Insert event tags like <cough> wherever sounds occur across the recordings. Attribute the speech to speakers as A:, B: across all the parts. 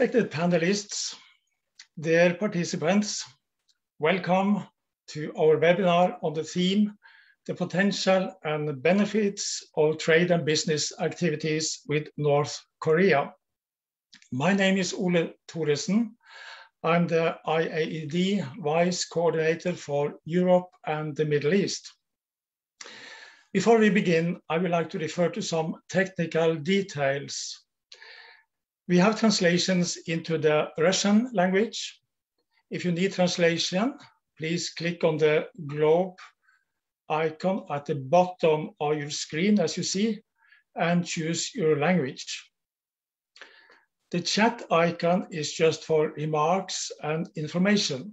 A: Respected panelists, dear participants, welcome to our webinar on the theme, the potential and benefits of trade and business activities with North Korea. My name is Ole Toresen. I'm the IAED Vice Coordinator for Europe and the Middle East. Before we begin, I would like to refer to some technical details we have translations into the Russian language. If you need translation, please click on the globe icon at the bottom of your screen, as you see, and choose your language. The chat icon is just for remarks and information.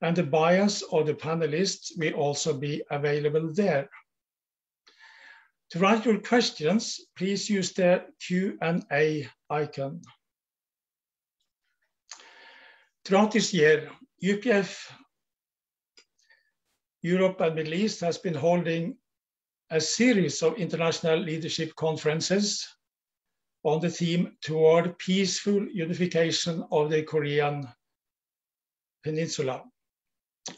A: And the bias of the panelists will also be available there. To write your questions, please use the Q&A icon. Throughout this year, UPF Europe and Middle East has been holding a series of international leadership conferences on the theme toward peaceful unification of the Korean Peninsula.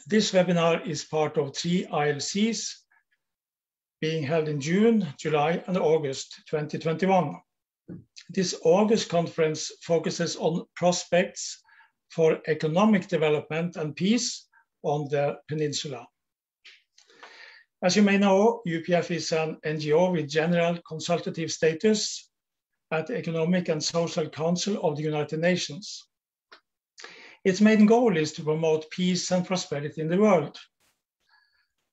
A: This webinar is part of three ILCs being held in June, July, and August 2021. This August conference focuses on prospects for economic development and peace on the peninsula. As you may know, UPF is an NGO with general consultative status at the Economic and Social Council of the United Nations. Its main goal is to promote peace and prosperity in the world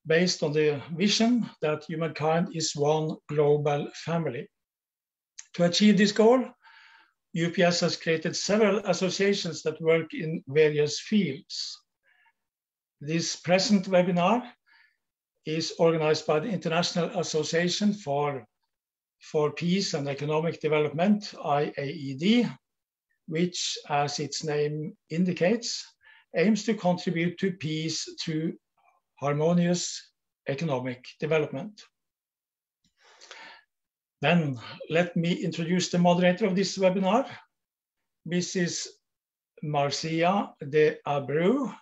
A: based on the vision that humankind is one global family. To achieve this goal, UPF has created several associations that work in various fields. This present webinar is organized by the International Association for, for Peace and Economic Development, IAED, which, as its name indicates, aims to contribute to peace through harmonious economic development. Then let me introduce the moderator of this webinar, Mrs. Marcia de Abreu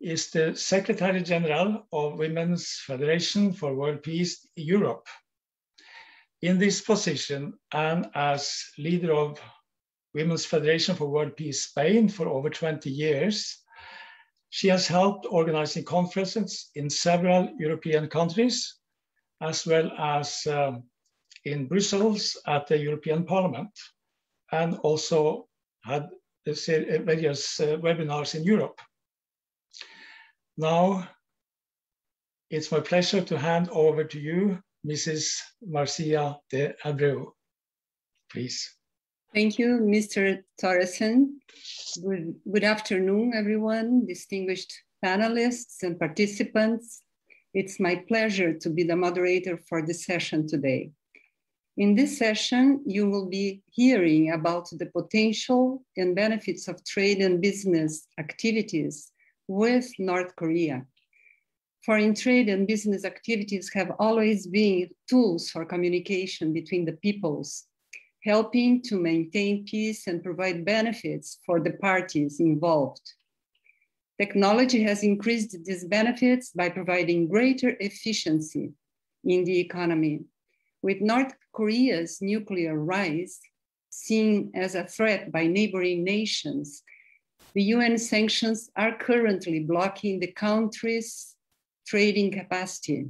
A: is the Secretary General of Women's Federation for World Peace Europe. In this position and as leader of Women's Federation for World Peace Spain for over 20 years, she has helped organizing conferences in several European countries, as well as uh, in Brussels at the European Parliament, and also had various uh, webinars in Europe. Now, it's my pleasure to hand over to you, Mrs. Marcia de Abreu. Please.
B: Thank you, Mr. Toresen. Good, good afternoon, everyone, distinguished panelists and participants. It's my pleasure to be the moderator for this session today. In this session, you will be hearing about the potential and benefits of trade and business activities with North Korea. Foreign trade and business activities have always been tools for communication between the peoples helping to maintain peace and provide benefits for the parties involved. Technology has increased these benefits by providing greater efficiency in the economy. With North Korea's nuclear rise seen as a threat by neighboring nations, the UN sanctions are currently blocking the country's trading capacity.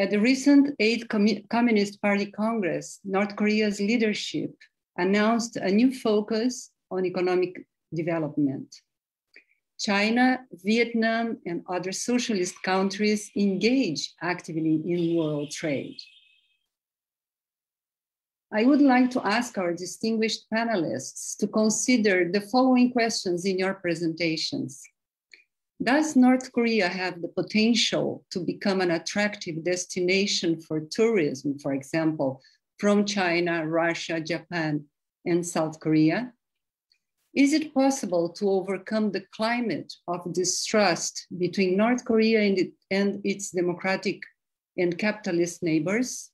B: At the recent 8th Communist Party Congress, North Korea's leadership announced a new focus on economic development. China, Vietnam, and other socialist countries engage actively in world trade. I would like to ask our distinguished panelists to consider the following questions in your presentations. Does North Korea have the potential to become an attractive destination for tourism, for example, from China, Russia, Japan, and South Korea? Is it possible to overcome the climate of distrust between North Korea and, it, and its democratic and capitalist neighbors?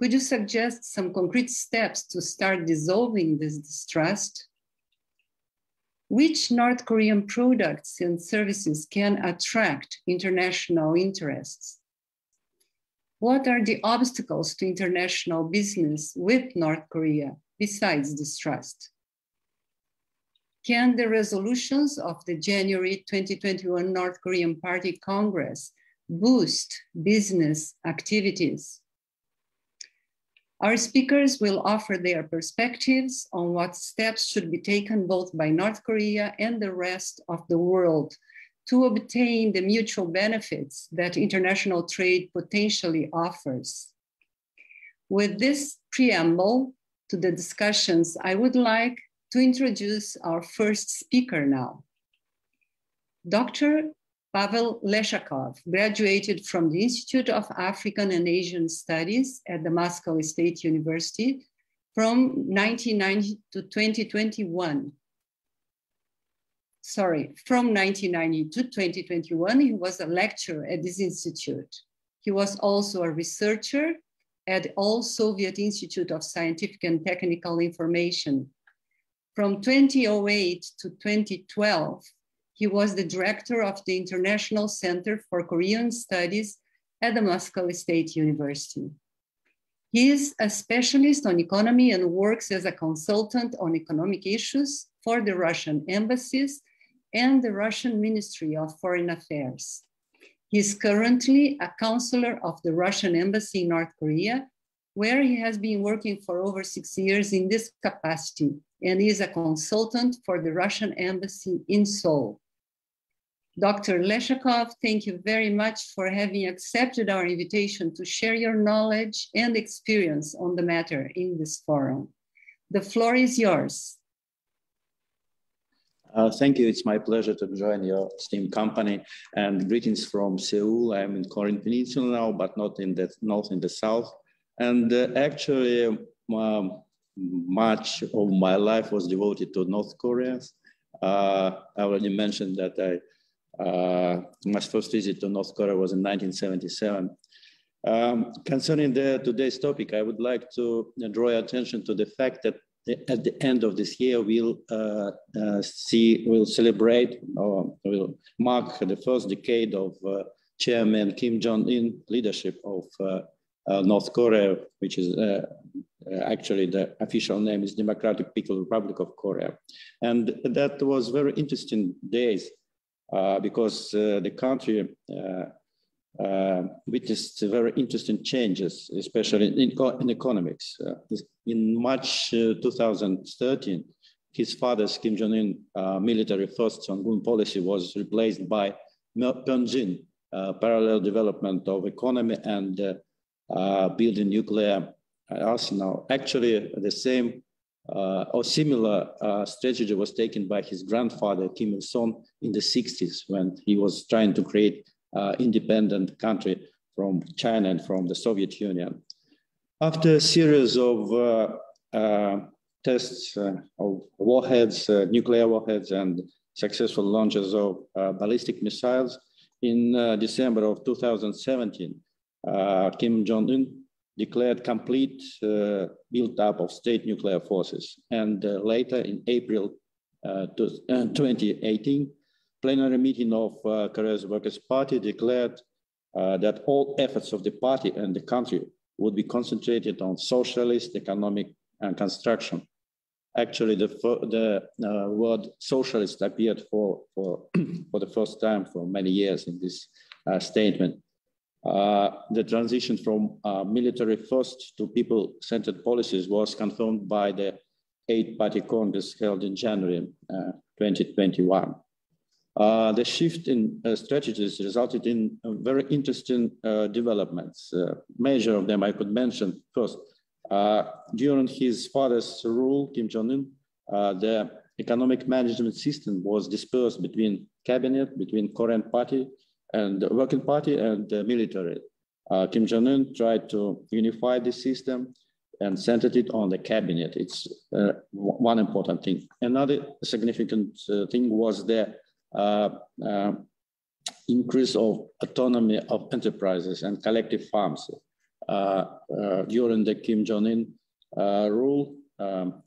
B: Could you suggest some concrete steps to start dissolving this distrust? Which North Korean products and services can attract international interests? What are the obstacles to international business with North Korea besides distrust? Can the resolutions of the January 2021 North Korean Party Congress boost business activities? Our speakers will offer their perspectives on what steps should be taken both by North Korea and the rest of the world to obtain the mutual benefits that international trade potentially offers. With this preamble to the discussions, I would like to introduce our first speaker now. Dr. Pavel Leshakov graduated from the Institute of African and Asian Studies at the Moscow State University from 1990 to 2021. Sorry, from 1990 to 2021, he was a lecturer at this institute. He was also a researcher at All Soviet Institute of Scientific and Technical Information from 2008 to 2012, he was the director of the International Center for Korean Studies at the Moscow State University. He is a specialist on economy and works as a consultant on economic issues for the Russian embassies and the Russian Ministry of Foreign Affairs. He is currently a counselor of the Russian embassy in North Korea, where he has been working for over six years in this capacity and is a consultant for the Russian embassy in Seoul. Dr. Leshakov, thank you very much for having accepted our invitation to share your knowledge and experience on the matter in this forum. The floor is yours.
C: Uh, thank you. It's my pleasure to join your STEAM company and greetings from Seoul. I'm in Korean Peninsula now, but not in the north, in the south. And uh, actually, um, much of my life was devoted to North Korea. Uh, I already mentioned that I, uh, my first visit to North Korea was in 1977. Um, concerning the, today's topic, I would like to draw your attention to the fact that at the end of this year, we'll uh, uh, see, we'll celebrate or we'll mark the first decade of uh, Chairman Kim Jong-un leadership of uh, uh, North Korea, which is actually the official name is Democratic People's Republic of Korea. And that was very interesting days Uh, because uh, the country uh, uh, witnessed very interesting changes, especially in, in economics. Uh, in March uh, 2013, his father's Kim Jong-il military first Songun policy was replaced by Byungjin, parallel development of economy and building nuclear arsenal. Actually, the same uh, or similar uh, strategy was taken by his grandfather Kim Il Sung in the 60s when he was trying to create uh, independent country from China and from the Soviet Union. After a series of uh, uh, tests uh, of warheads, nuclear warheads, and successful launches of ballistic missiles, in December of 2017, Kim Jong Un declared complete uh, build-up of state nuclear forces. And uh, later in April uh, to, 2018, plenary meeting of uh, Korea's Workers' Party declared uh, that all efforts of the party and the country would be concentrated on socialist economic and construction. Actually, the, the uh, word socialist appeared for, for, <clears throat> for the first time for many years in this uh, statement. Uh, the transition from uh, military first to people-centered policies was confirmed by the eight-party Congress held in January uh, 2021. Uh, the shift in uh, strategies resulted in very interesting developments. major of them I could mention first. during his father's rule, Kim Jong-il, the economic management system was dispersed between cabinet, between Korean party, and the working party and the military. Uh, Kim Jong-un tried to unify the system and centered it on the cabinet. It's uh, one important thing. Another significant uh, thing was the uh, uh, increase of autonomy of enterprises and collective farms. during the Kim Jong-un rule. Um,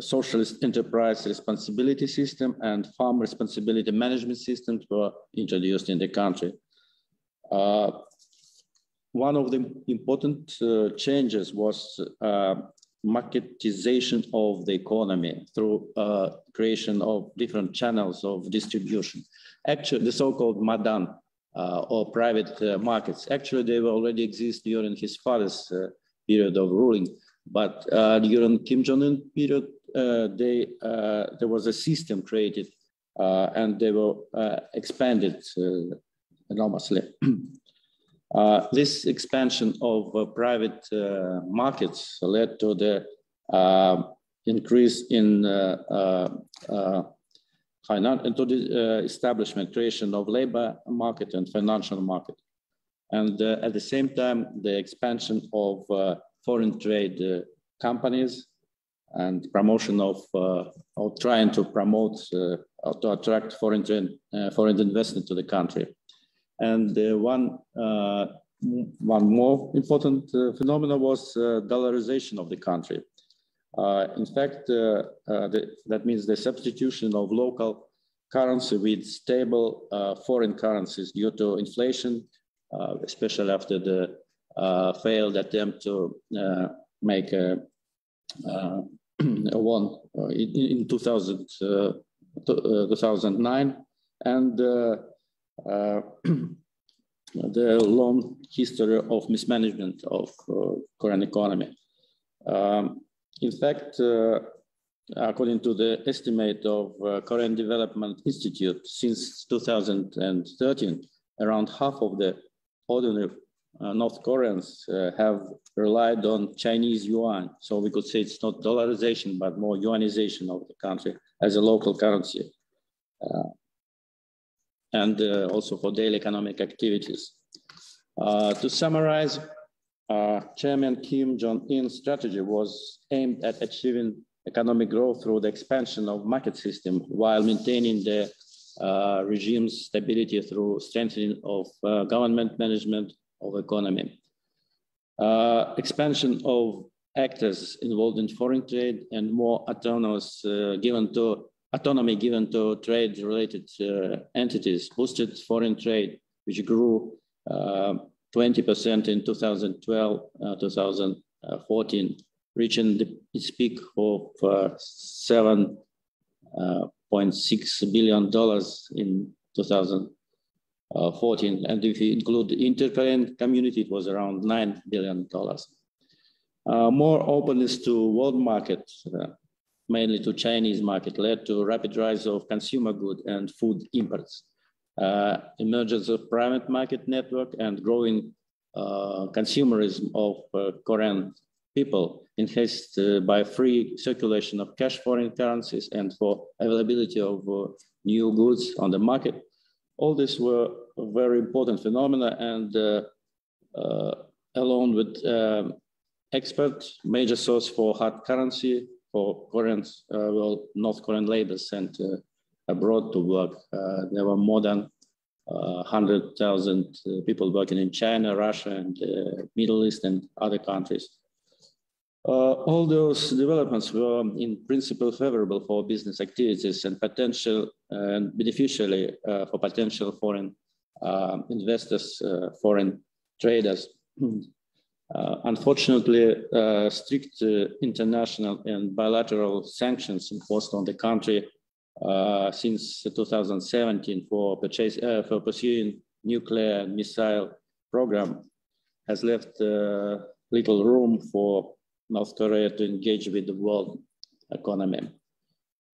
C: socialist enterprise responsibility system and farm responsibility management systems were introduced in the country. Uh, one of the important uh, changes was uh, marketization of the economy through uh, creation of different channels of distribution. Actually, the so-called Madan uh, or private uh, markets, actually they were already exist during his father's period of ruling. But during Kim Jong-un period, Uh, they, uh, there was a system created uh, and they were uh, expanded uh, enormously. <clears throat> this expansion of private markets led to the increase in finance into the uh, establishment creation of labor market and financial market and uh, at the same time the expansion of uh, foreign trade companies and promotion of uh, or trying to promote uh, to attract foreign uh, foreign investment to the country. And one one more important phenomenon was dollarization of the country. in fact, the, that means the substitution of local currency with stable uh, foreign currencies due to inflation, uh, especially after the uh, failed attempt to make a, <clears throat> one uh, in, in 2000, uh, 2009 and uh, <clears throat> the long history of mismanagement of Korean economy. Um, in fact, according to the estimate of uh, Korean Development Institute, since 2013, around half of the ordinary uh, North Koreans uh, have relied on Chinese yuan. So we could say it's not dollarization, but more yuanization of the country as a local currency. Uh, and uh, also for daily economic activities. Uh, to summarize, uh, Chairman Kim Jong-un's strategy was aimed at achieving economic growth through the expansion of market system while maintaining the regime's stability through strengthening of government management of economy. Uh, expansion of actors involved in foreign trade and more autonomous uh, given to autonomy given to trade related uh, entities boosted foreign trade, which grew 20% uh, in 2012, uh, 2014, reaching the, its peak of uh, $7.6 billion in 2000. Uh, 14. And if you include the inter-Korean community, it was around $9 billion. Uh, more openness to world market, uh, mainly to Chinese market, led to rapid rise of consumer good and food imports. Uh, emergence of private market network and growing uh, consumerism of uh, Korean people enhanced by free circulation of cash foreign currencies and for availability of new goods on the market all these were very important phenomena and uh, uh, along with um, expert major source for hard currency for Korean, uh, well, North Korean labor sent uh, abroad to work. Uh, there were more than 100,000 uh, people working in China, Russia, and Middle East and other countries. Uh, all those developments were in principle favorable for business activities and potential and beneficially uh, for potential foreign uh, investors, uh, foreign traders. <clears throat> Uh, unfortunately, uh, strict international and bilateral sanctions imposed on the country since 2017 for, purchase, for pursuing nuclear missile program has left little room for North Korea to engage with the world economy.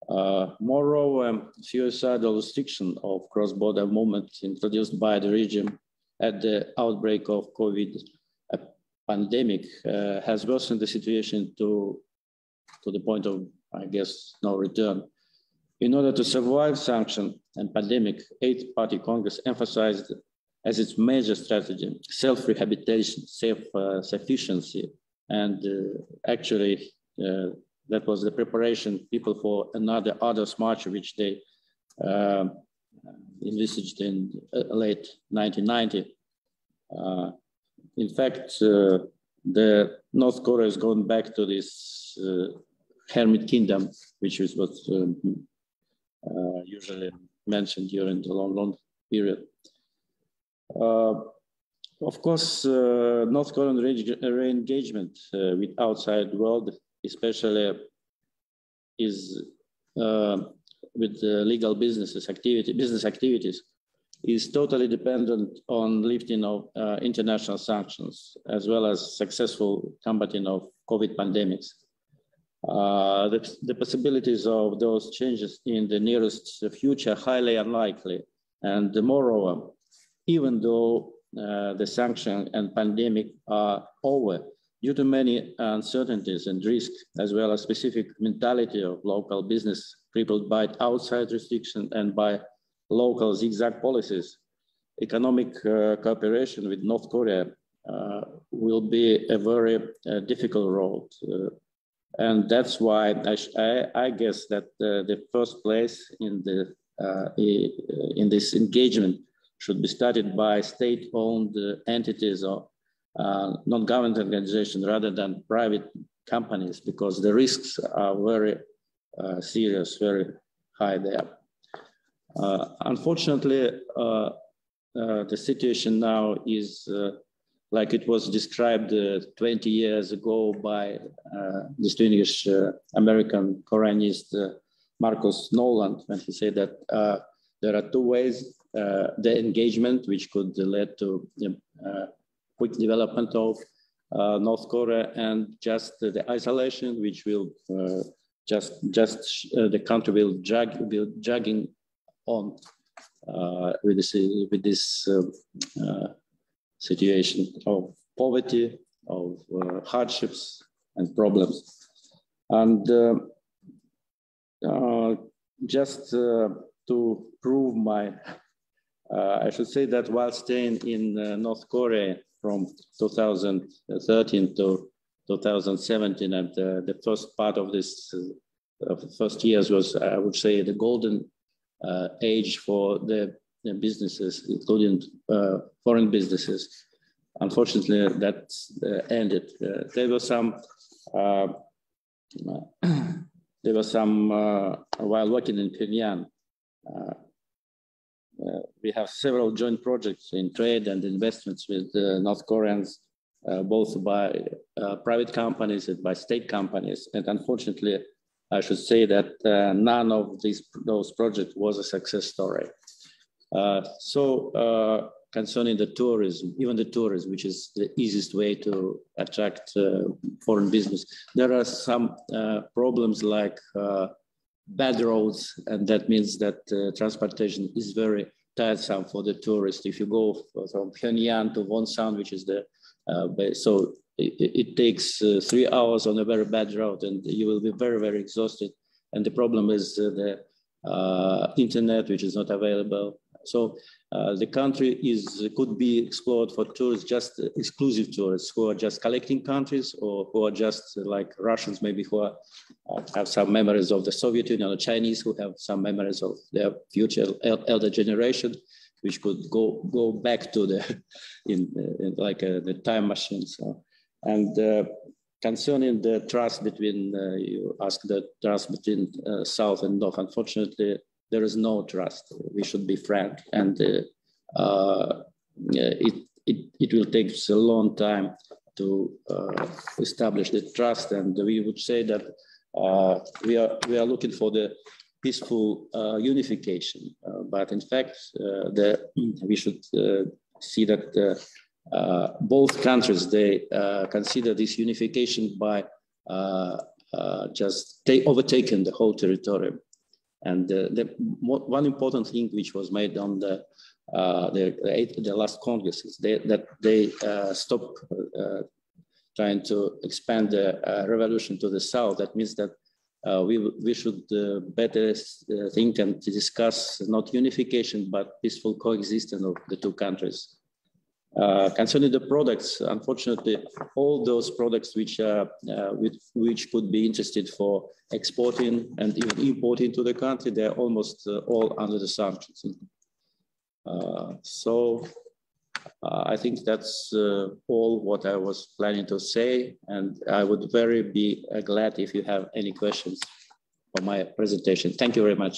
C: Uh, moreover, suicidal restriction of cross-border movement introduced by the regime at the outbreak of COVID pandemic uh, has worsened the situation to, to the point of, I guess, no return. In order to survive sanction and pandemic, Eighth Party Congress emphasized as its major strategy self-rehabilitation, self-sufficiency, and uh, actually, uh, that was the preparation people for another Arduous March, which they uh, envisaged in late 1990. in fact, the North Korea has gone back to this hermit kingdom, which is what um, uh, usually mentioned during the long, long period. Uh, of course, uh, North Korean re-engagement uh, with outside world, especially is uh, with legal businesses activity, business activities, is totally dependent on lifting of uh, international sanctions, as well as successful combating of COVID pandemics. Uh, the, the, possibilities of those changes in the nearest future highly unlikely. And moreover, even though uh, the sanction and pandemic are over, due to many uncertainties and risks, as well as specific mentality of local business. Crippled by outside restriction and by local zigzag policies, economic uh, cooperation with North Korea uh, will be a very uh, difficult road. Uh, and that's why I, I, I guess that the first place in the in this engagement should be started by state-owned uh, entities or uh, non-government organizations rather than private companies because the risks are very uh, serious, very high there. Uh, unfortunately, the situation now is like it was described uh, 20 years ago by uh, distinguished uh, American Koreanist uh, Marcus Noland, when he said that uh, there are two ways uh, Uh, the engagement, which could lead to uh, quick development of uh, North Korea, and just the isolation, which will just just the country will drag will dragging on with this with this um, situation of poverty, of uh, hardships and problems. And uh, uh, just to prove my, I should say that while staying in North Korea from 2013 to 2017, and the first part of this of the first years was, I would say, the golden uh, age for the businesses, including uh, foreign businesses. Unfortunately, that uh, ended. Uh, there were some. <clears throat> there were some while working in Pyongyang. We have several joint projects in trade and investments with North Koreans, both by private companies and by state companies. And unfortunately, I should say that uh, none of these those projects was a success story. Uh, so uh, concerning the tourism, even the tourism, which is the easiest way to attract uh, foreign business, there are some problems like bad roads, and that means that transportation is very tiresome for the tourist. If you go from Pyongyang to Wonsan, which is the uh, so it, it takes uh, three hours on a very bad road, and you will be very very exhausted. And the problem is uh, the internet, which is not available, so uh, the country is could be explored for tourists, just exclusive tourists who are just collecting countries or who are just like Russians, maybe who are, uh, have some memories of the Soviet Union or Chinese who have some memories of their future elder generation, which could go go back to the <laughs> in, in like uh, the time machine. So, and uh, concerning the trust between uh, you ask the trust between uh, South and North, unfortunately there is no trust. We should be frank, and uh, uh, it, it it will take a long time to uh, establish the trust. And we would say that we are we are looking for the peaceful unification, but in fact, the we should see that. Uh, both countries they uh, consider this unification by uh, just overtaking the whole territory and the, one important thing which was made on the uh, the, the, last Congress is they, that they uh, stop uh, trying to expand the revolution to the south. That means that we, we should better think and discuss not unification, but peaceful coexistence of the two countries. Uh, concerning the products, unfortunately, all those products which uh, which, which could be interested for exporting and even importing to the country, they're almost uh, all under the sanctions. Uh, so Uh, I think that's uh, all what I was planning to say, and I would very be uh, glad if you have any questions for my presentation. Thank you very much.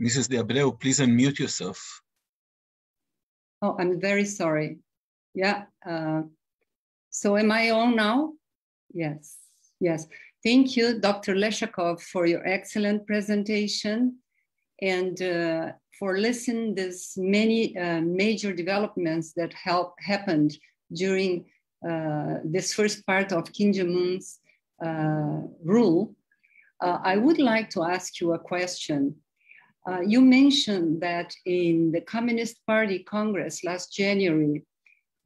D: Mrs. De Abreu, please unmute yourself.
B: Oh, I'm very sorry. Yeah. Uh, so am I on now? Yes, yes. Thank you, Dr. Leshakov, for your excellent presentation and uh, for listening these many uh, major developments that help, happened during uh, this first part of Kim Jong-un's uh, rule. Uh, I would like to ask you a question. Uh, you mentioned that in the Communist Party Congress last January,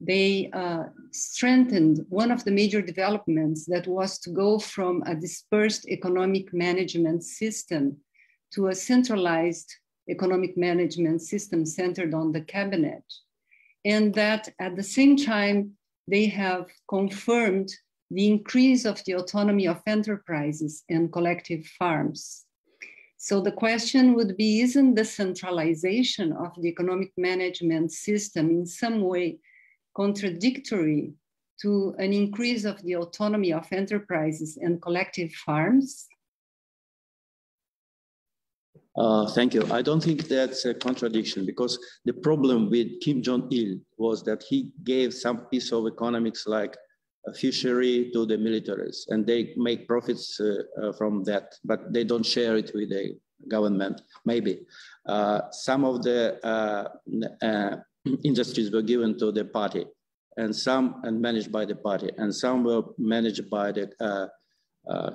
B: they uh, strengthened one of the major developments that was to go from a dispersed economic management system to a centralized economic management system centered on the cabinet. And that at the same time, they have confirmed the increase of the autonomy of enterprises and collective farms. So the question would be, isn't the centralization of the economic management system in some way contradictory to an increase of the autonomy of enterprises and collective farms?
C: Uh, thank you. I don't think that's a contradiction because the problem with Kim Jong Il was that he gave some piece of economics like fishery to the militaries and they make profits uh, uh, from that, but they don't share it with the government, maybe. Uh, some of the uh, uh, industries were given to the party and some and managed by the party and some were managed by the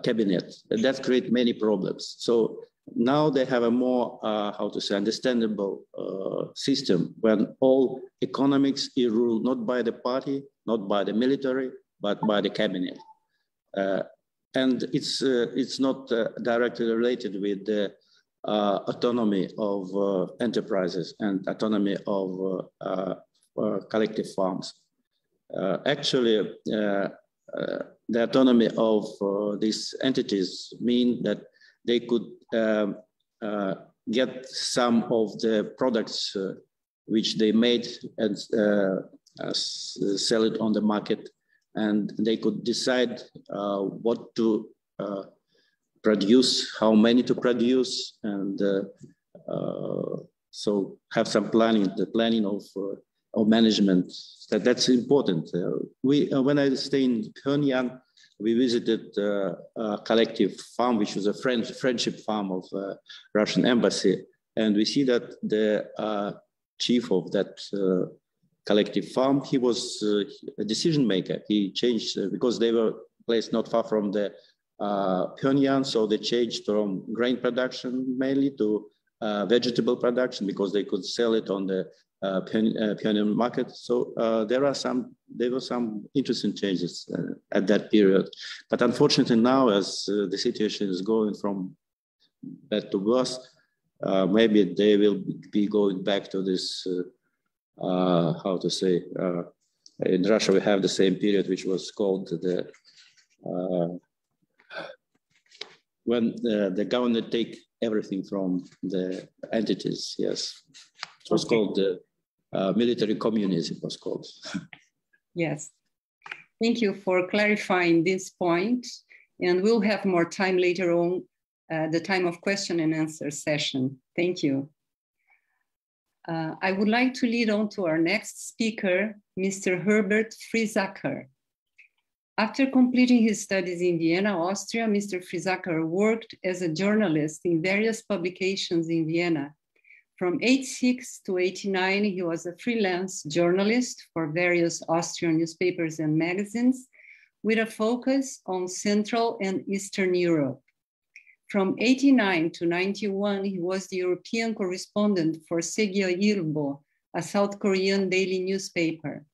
C: cabinet. That create many problems. So now they have a more, uh, how to say, understandable uh, system when all economics is ruled not by the party, not by the military, but by the cabinet. Uh, and it's, uh, it's not uh, directly related with the autonomy of enterprises and autonomy of collective farms. actually, the autonomy of these entities mean that they could um, uh, get some of the products uh, which they made and uh, sell it on the market and they could decide uh, what to uh, produce, how many to produce, and uh, so have some planning, the planning of, of management. That, that's important. we, when I stay in Pyongyang, we visited uh, a collective farm, which was a friend, friendship farm of uh, Russian embassy. And we see that the uh, chief of that uh, collective farm, he was uh, a decision maker. He changed uh, because they were placed not far from the Pyongyang, so they changed from grain production mainly to vegetable production because they could sell it on the uh, Pyongyang uh, market. So uh, there are some, there were some interesting changes uh, at that period. But unfortunately now, as uh, the situation is going from bad to worse, uh, maybe they will be going back to this, how to say, in Russia we have the same period which was called the, when the the government take everything from the entities, yes. It was okay. called the uh, military communism, It was called. <laughs>
B: yes. Thank you for clarifying this point. And we'll have more time later on, uh, the time of question and answer session. Thank you. Uh, I would like to lead on to our next speaker, Mr. Herbert Friesacker. After completing his studies in Vienna, Austria, Mr. Friesacker worked as a journalist in various publications in Vienna, from 86 to 89, he was a freelance journalist for various Austrian newspapers and magazines with a focus on Central and Eastern Europe. From 89 to 91, he was the European correspondent for Segye Ilbo, a South Korean daily newspaper.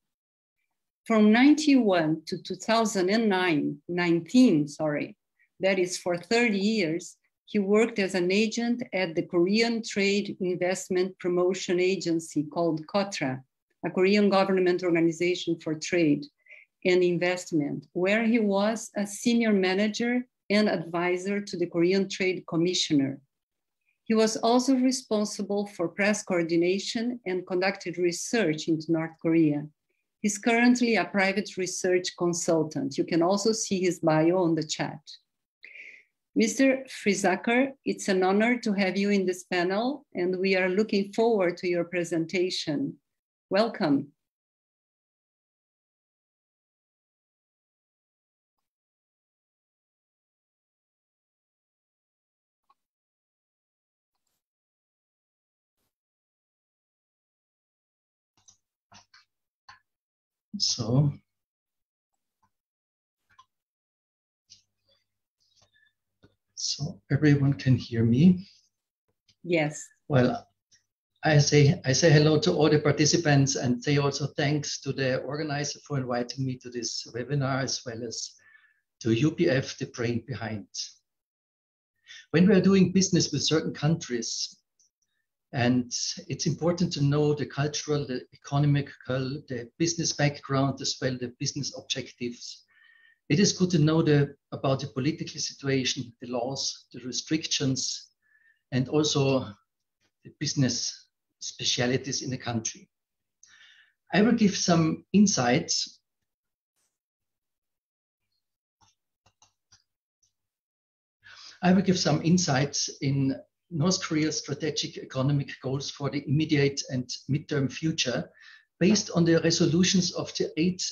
B: From 91 to 2009, 19, sorry, that is for 30 years, he worked as an agent at the Korean Trade Investment Promotion Agency called KOTRA, a Korean government organization for trade. and Investment, where he was a senior manager and advisor to the Korean Trade Commissioner. He was also responsible for press coordination and conducted research into North Korea. He's currently a private research consultant. You can also see his bio on the chat. Mr. Friesacker, it's an honor to have you in this panel, and we are looking forward to your presentation. Welcome.
E: So so everyone can hear me.
B: Yes.
E: Well, I say I say hello to all the participants and say also thanks to the organizer for inviting me to this webinar as well as to UPF, the brain behind. When we are doing business with certain countries, and it's important to know the cultural, the economic, the business background, as well the business objectives. It is good to know the, about the political situation, the laws, the restrictions, and also the business specialities in the country. I will give some insights. I will give some insights in North Korea's strategic economic goals for the immediate and midterm future based on the resolutions of the eighth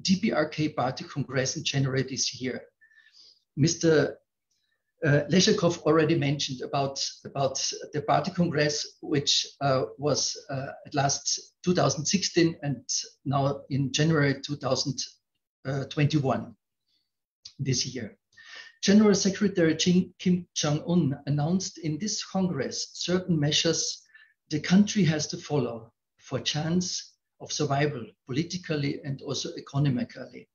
E: DPRK Party Congress in January this year. Mr. Uh, already mentioned about, about the party congress, which uh, was uh, at last 2016 and now in January 2021 this year. General Secretary Kim Jong-un announced in this Congress certain measures the country has to follow for chance of survival politically and also economically.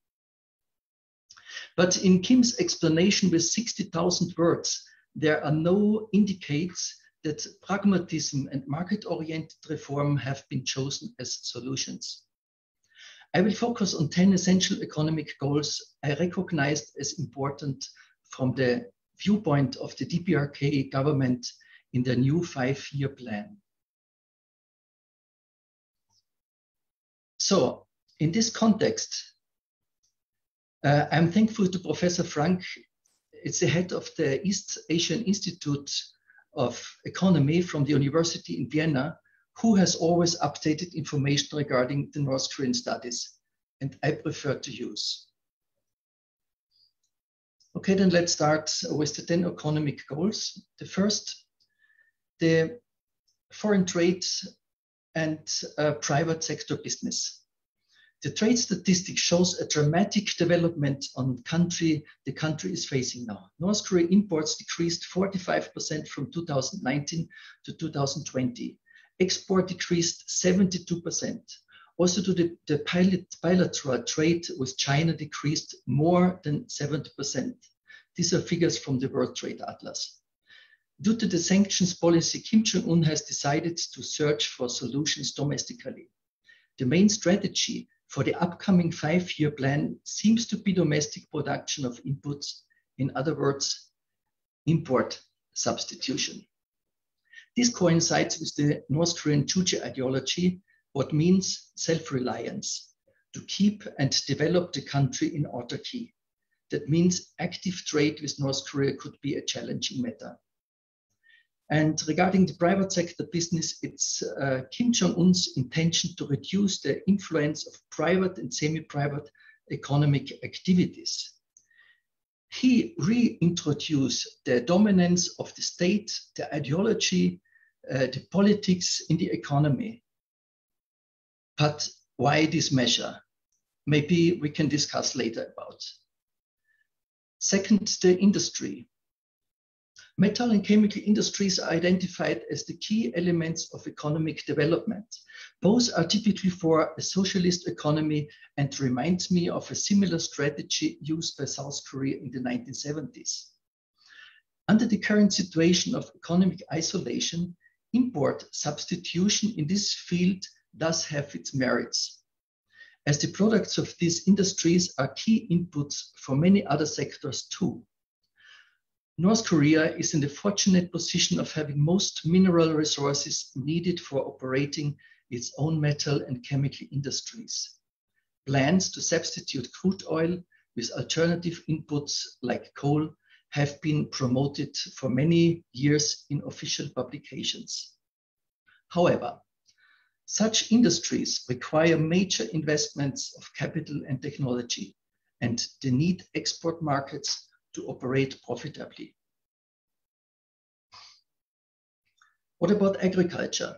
E: But in Kim's explanation with 60,000 words, there are no indicates that pragmatism and market-oriented reform have been chosen as solutions. I will focus on 10 essential economic goals I recognized as important from the viewpoint of the DPRK government in the new five-year plan. So in this context, uh, I'm thankful to Professor Frank. It's the head of the East Asian Institute of Economy from the University in Vienna, who has always updated information regarding the North Korean studies, and I prefer to use. Okay, then let's start with the 10 economic goals. The first, the foreign trade and uh, private sector business. The trade statistic shows a dramatic development on country the country is facing now. North Korea imports decreased 45% from 2019 to 2020. Export decreased 72%. Also, to the, the pilot, bilateral trade with China decreased more than 70%. These are figures from the World Trade Atlas. Due to the sanctions policy, Kim Jong-un has decided to search for solutions domestically. The main strategy for the upcoming five-year plan seems to be domestic production of inputs, in other words, import substitution. This coincides with the North Korean Juche ideology what means self-reliance, to keep and develop the country in autarky. That means active trade with North Korea could be a challenging matter. And regarding the private sector business, it's uh, Kim Jong-un's intention to reduce the influence of private and semi-private economic activities. He reintroduced the dominance of the state, the ideology, uh, the politics in the economy. But why this measure? Maybe we can discuss later about. Second, the industry. Metal and chemical industries are identified as the key elements of economic development. Both are typically for a socialist economy and reminds me of a similar strategy used by South Korea in the 1970s. Under the current situation of economic isolation, import substitution in this field does have its merits. as the products of these industries are key inputs for many other sectors too. North Korea is in the fortunate position of having most mineral resources needed for operating its own metal and chemical industries. Plans to substitute crude oil with alternative inputs like coal have been promoted for many years in official publications. However, such industries require major investments of capital and technology, and they need export markets to operate profitably. What about agriculture?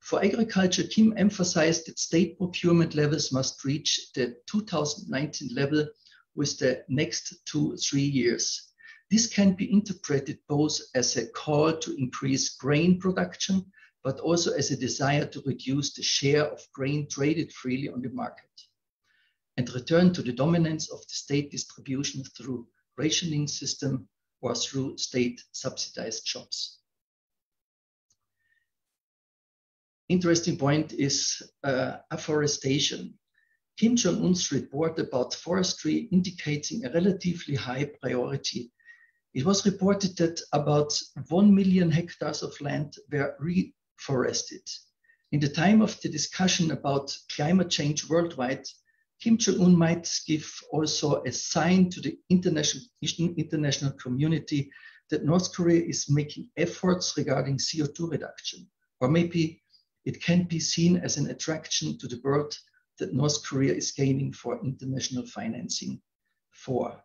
E: For agriculture, Kim emphasized that state procurement levels must reach the 2019 level with the next two, three years. This can be interpreted both as a call to increase grain production, but also as a desire to reduce the share of grain traded freely on the market and return to the dominance of the state distribution through rationing system or through state subsidized jobs. Interesting point is uh, afforestation. Kim Jong un's report about forestry indicating a relatively high priority. It was reported that about 1 million hectares of land were reforested. In the time of the discussion about climate change worldwide, Kim Jong un might give also a sign to the international, international community that North Korea is making efforts regarding CO2 reduction. Or maybe it can be seen as an attraction to the world that North Korea is gaining for international financing for.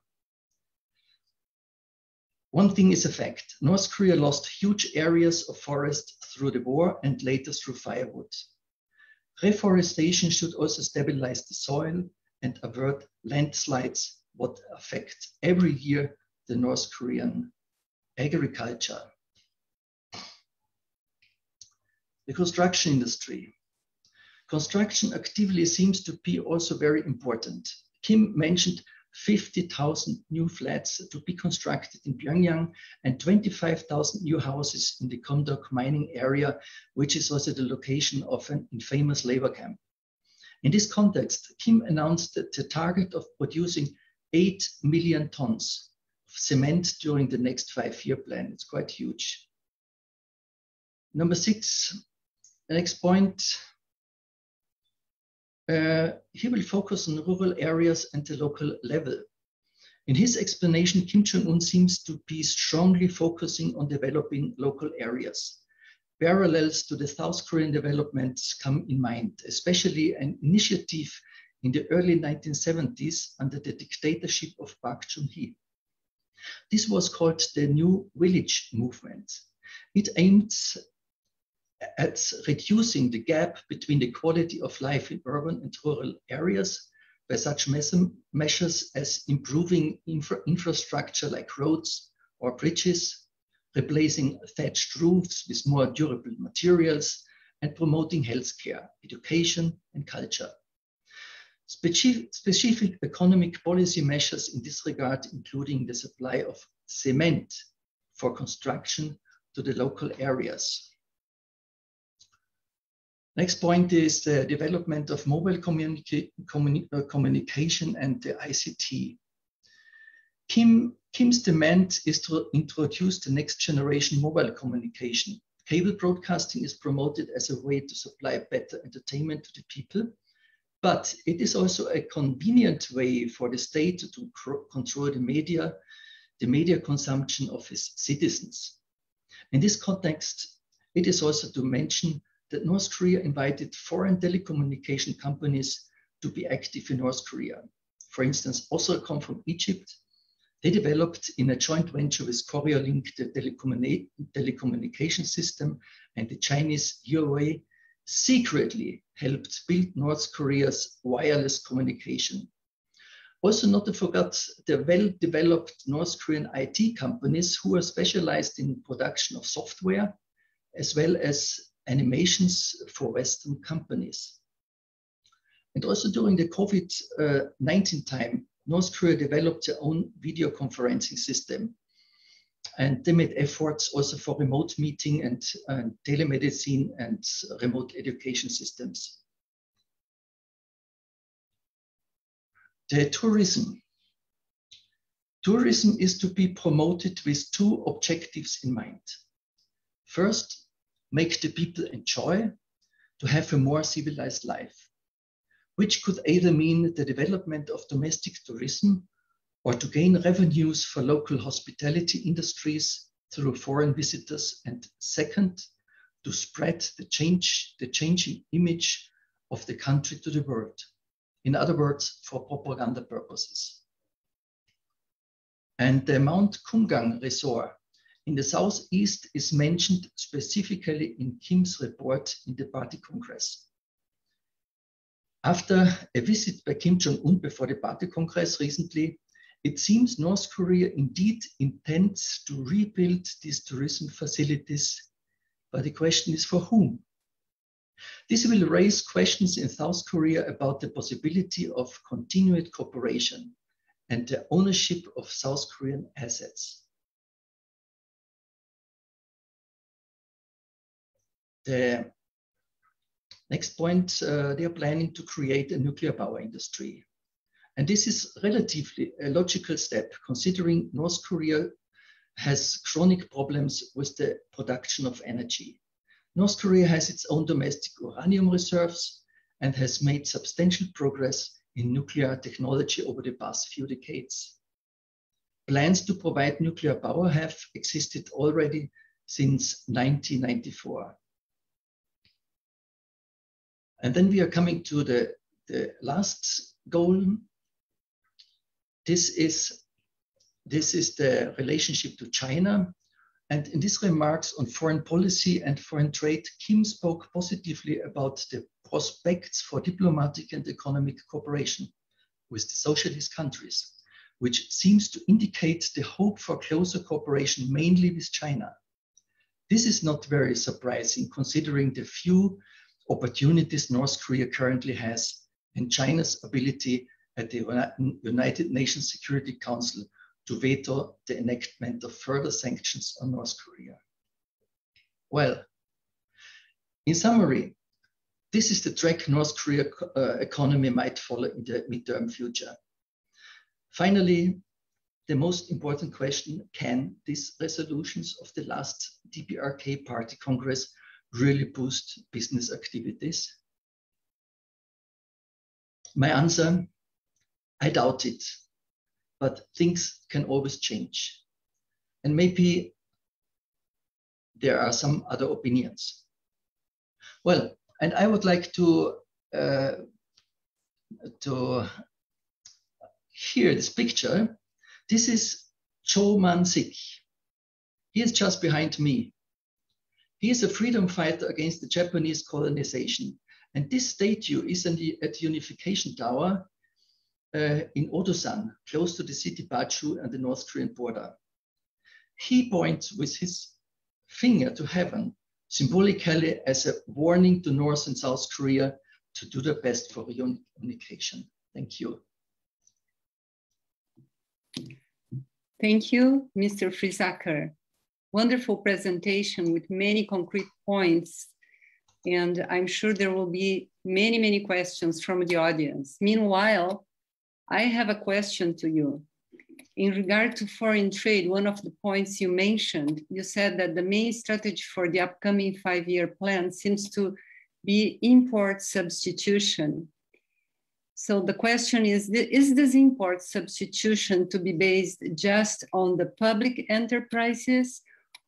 E: One thing is a fact, North Korea lost huge areas of forest through the war and later through firewood. Reforestation should also stabilize the soil and avert landslides, what affect every year the North Korean agriculture. The construction industry. Construction actively seems to be also very important. Kim mentioned 50,000 new flats to be constructed in Pyongyang and 25,000 new houses in the Komdok mining area, which is also the location of an infamous labor camp. In this context, Kim announced that the target of producing 8 million tons of cement during the next five-year plan. It's quite huge. Number six, the next point Uh, he will focus on rural areas and the local level. In his explanation, Kim Jong-un seems to be strongly focusing on developing local areas. Parallels to the South Korean developments come in mind, especially an initiative in the early 1970s under the dictatorship of Park Chung-hee. This was called the New Village Movement. It aimed at reducing the gap between the quality of life in urban and rural areas by such measures as improving infra infrastructure like roads or bridges, replacing thatched roofs with more durable materials, and promoting healthcare, education, and culture. Specific, specific economic policy measures in this regard, including the supply of cement for construction to the local areas. Next point is the development of mobile communica communi uh, communication and the ICT. Kim, Kim's demand is to introduce the next generation mobile communication. Cable broadcasting is promoted as a way to supply better entertainment to the people, but it is also a convenient way for the state to control the media, the media consumption of its citizens. In this context, it is also to mention that North Korea invited foreign telecommunication companies to be active in North Korea. For instance, Orascom from Egypt, they developed in a joint venture with Korea Koryolink the telecommuni telecommunication system and the Chinese Huawei secretly helped build North Korea's wireless communication. Also not to forget the well-developed North Korean IT companies who are specialized in production of software, as well as animations for Western companies. And also during the COVID-19 uh, time, North Korea developed their own video conferencing system. And they made efforts also for remote meeting and uh, telemedicine and remote education systems. The tourism. Tourism is to be promoted with two objectives in mind. First, make the people enjoy to have a more civilized life, which could either mean the development of domestic tourism or to gain revenues for local hospitality industries through foreign visitors. And second, to spread the change, the changing image of the country to the world. In other words, for propaganda purposes. And the Mount Kumgang resort in the southeast is mentioned specifically in Kim's report in the Party Congress. After a visit by Kim Jong-un before the Party Congress recently, it seems North Korea indeed intends to rebuild these tourism facilities, but the question is for whom? This will raise questions in South Korea about the possibility of continued cooperation and the ownership of South Korean assets. The next point, uh, they are planning to create a nuclear power industry. And this is relatively a logical step considering North Korea has chronic problems with the production of energy. North Korea has its own domestic uranium reserves and has made substantial progress in nuclear technology over the past few decades. Plans to provide nuclear power have existed already since 1994. And then we are coming to the, the last goal, this is, this is the relationship to China. And in these remarks on foreign policy and foreign trade, Kim spoke positively about the prospects for diplomatic and economic cooperation with the socialist countries, which seems to indicate the hope for closer cooperation mainly with China. This is not very surprising considering the few opportunities North Korea currently has and China's ability at the United Nations Security Council to veto the enactment of further sanctions on North Korea. Well, in summary, this is the track North Korea uh, economy might follow in the midterm future. Finally, the most important question, can these resolutions of the last DPRK party congress really boost business activities? My answer, I doubt it, but things can always change. And maybe there are some other opinions. Well, and I would like to, uh, to hear this picture. This is Cho Man-sik. He is just behind me. He is a freedom fighter against the Japanese colonization. And this statue is the, at the Unification Tower uh, in Odusan, close to the city Paju and the North Korean border. He points with his finger to heaven, symbolically as a warning to North and South Korea to do their best for reunification. Thank you.
B: Thank you, Mr. Friesacker. Wonderful presentation with many concrete points. And I'm sure there will be many, many questions from the audience. Meanwhile, I have a question to you. In regard to foreign trade, one of the points you mentioned, you said that the main strategy for the upcoming five-year plan seems to be import substitution. So the question is, is this import substitution to be based just on the public enterprises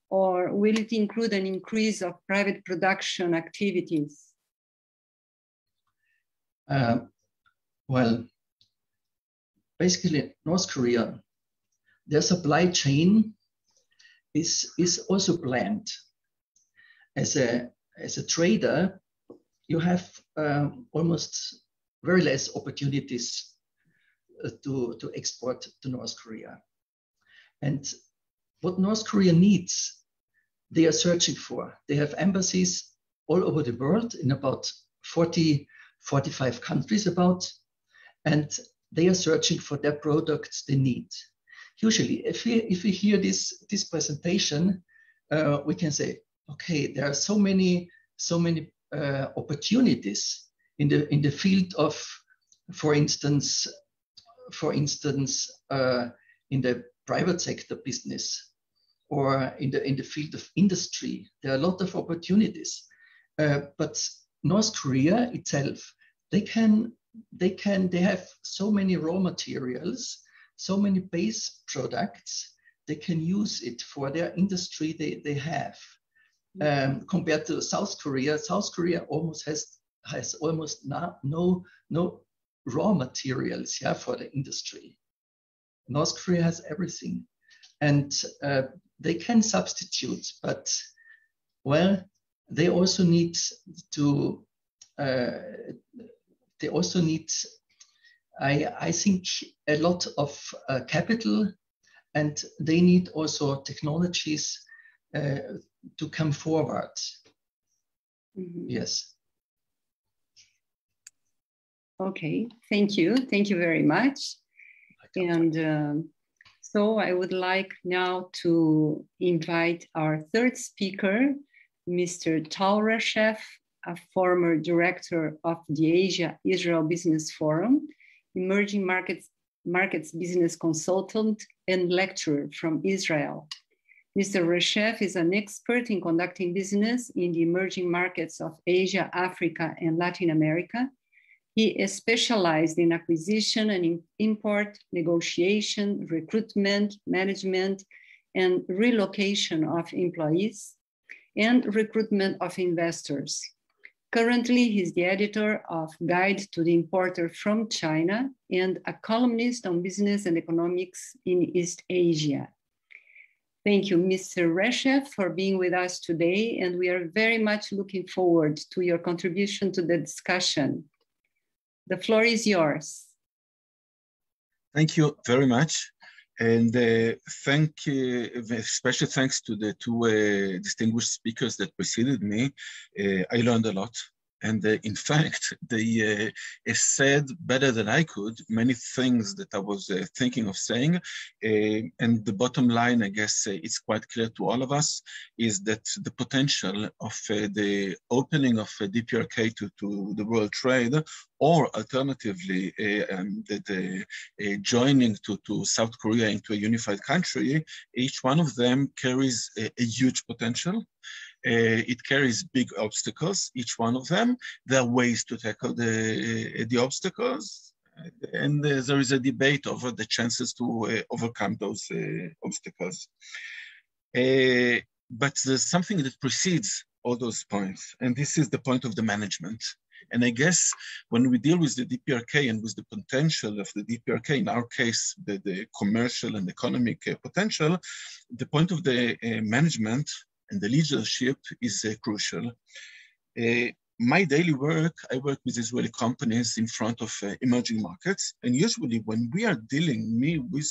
B: or will it include an increase of private production activities?
E: Uh, well, basically North Korea, their supply chain is, is also planned. As a, as a trader, you have um, almost very less opportunities uh, to, to export to North Korea. And what North Korea needs, they are searching for. They have embassies all over the world in about 40, 45 countries about, and they are searching for their products they need. Usually, if we, if we hear this, this presentation, uh, we can say, okay, there are so many, so many uh, opportunities in the, in the field of, for instance, for instance, uh, in the private sector business or in the in the field of industry. There are a lot of opportunities, uh, but North Korea itself, they can they can they have so many raw materials, so many base products. They can use it for their industry they, they have. Um, compared to South Korea, South Korea almost has has almost not, no no raw materials yeah, for the industry. North Korea has everything. And uh, they can substitute, but well, they also need to, uh, they also need, I, I think, a lot of uh, capital and they need also technologies uh, to come forward. Mm -hmm. Yes.
B: Okay, thank you. Thank you very much. And um, so I would like now to invite our third speaker, Mr. Tal a former director of the Asia Israel Business Forum, emerging markets, markets business consultant and lecturer from Israel. Mr. Reshef is an expert in conducting business in the emerging markets of Asia, Africa, and Latin America he is specialized in acquisition and import, negotiation, recruitment, management, and relocation of employees, and recruitment of investors. Currently, he's the editor of Guide to the Importer from China and a columnist on business and economics in East Asia. Thank you, Mr. Reshef, for being with us today, and we are very much looking forward to your contribution to the discussion. The floor is yours.
D: Thank you very much. And uh, thank, uh, special thanks to the two uh, distinguished speakers that preceded me. Uh, I learned a lot. And uh, in <laughs> fact, they uh, said better than I could many things that I was uh, thinking of saying. Uh, and the bottom line, I guess, uh, it's quite clear to all of us, is that the potential of uh, the opening of DPRK to, to the world trade, or alternatively, um, the, the joining to, to South Korea into a unified country, each one of them carries a, a huge potential. Uh, it carries big obstacles, each one of them. There are ways to tackle the, uh, the obstacles, and uh, there is a debate over the chances to overcome those obstacles. but there's something that precedes all those points, and this is the point of the management. And I guess when we deal with the DPRK and with the potential of the DPRK, in our case, the, the commercial and economic uh, potential, the point of the uh, management and the leadership is uh, crucial. Uh, my daily work, I work with Israeli companies in front of uh, emerging markets. And usually when we are dealing, me with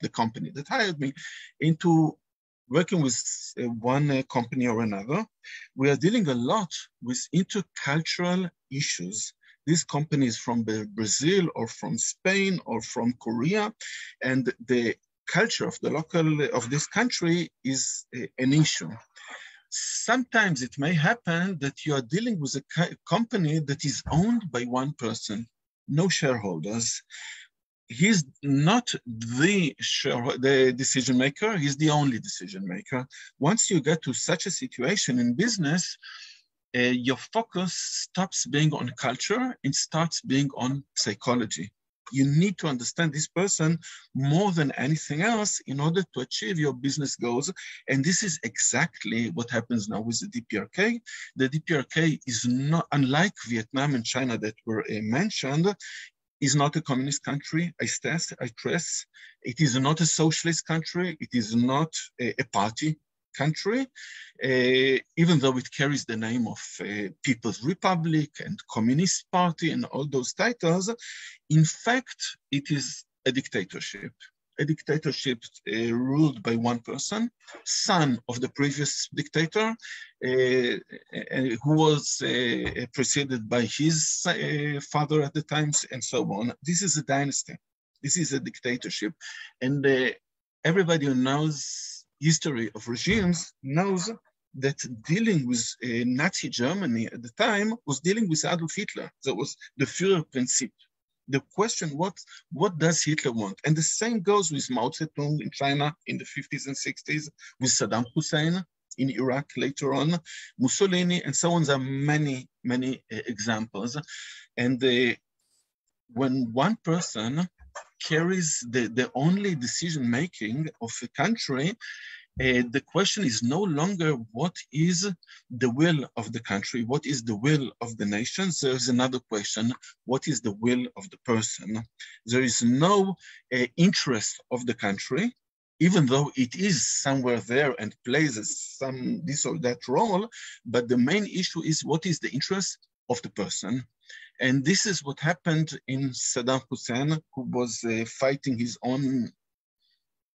D: the company that hired me, into working with one company or another, we are dealing a lot with intercultural issues. These companies from Brazil or from Spain or from Korea, and the culture of the local of this country is an issue. Sometimes it may happen that you are dealing with a company that is owned by one person, no shareholders. He's not the the decision maker. He's the only decision maker. Once you get to such a situation in business, uh, your focus stops being on culture and starts being on psychology you need to understand this person more than anything else in order to achieve your business goals. And this is exactly what happens now with the DPRK. The DPRK is not, unlike Vietnam and China that were uh, mentioned, is not a communist country. I stress, I stress, it is not a socialist country. It is not a, a party country, uh, even though it carries the name of uh, People's Republic and Communist Party and all those titles, in fact, it is a dictatorship. A dictatorship uh, ruled by one person, son of the previous dictator, uh, uh, who was uh, preceded by his father at the times, and so on. This is a dynasty. This is a dictatorship. And everybody who knows history of regimes knows that dealing with uh, Nazi Germany at the time was dealing with Adolf Hitler. That was the Führerprinzip. The question, what, what does Hitler want? And the same goes with Mao Zedong in China in the 50s and 60s, with Saddam Hussein in Iraq later on, Mussolini, and so on. There are many, many uh, examples. And uh, when one person carries the, the only decision making of a country, uh, the question is no longer what is the will of the country, what is the will of the nation. There's another question, what is the will of the person? There is no uh, interest of the country, even though it is somewhere there and plays some this or that role, but the main issue is what is the interest of the person. And this is what happened in Saddam Hussein, who was uh, fighting his own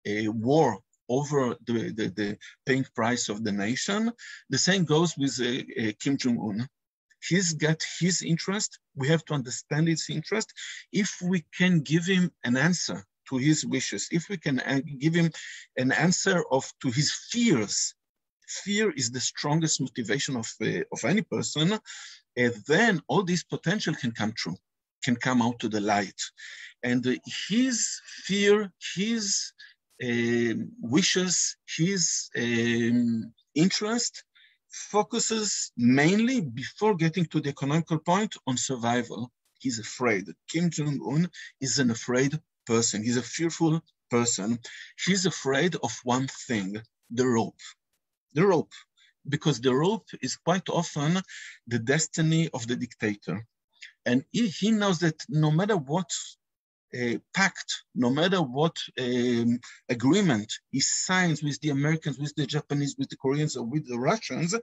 D: uh, war over the, the, the, paying price of the nation. The same goes with uh, uh, Kim Jong-un. He's got his interest. We have to understand his interest. If we can give him an answer to his wishes, if we can uh, give him an answer of to his fears, fear is the strongest motivation of, uh, of any person, and then all this potential can come true, can come out to the light. And uh, his fear, his uh, wishes, his um, interest focuses mainly before getting to the economical point on survival. He's afraid. Kim Jong-un is an afraid person. He's a fearful person. He's afraid of one thing, the rope. The rope because the rope is quite often the destiny of the dictator. And he, he knows that no matter what uh, pact, no matter what um, agreement he signs with the Americans, with the Japanese, with the Koreans, or with the Russians,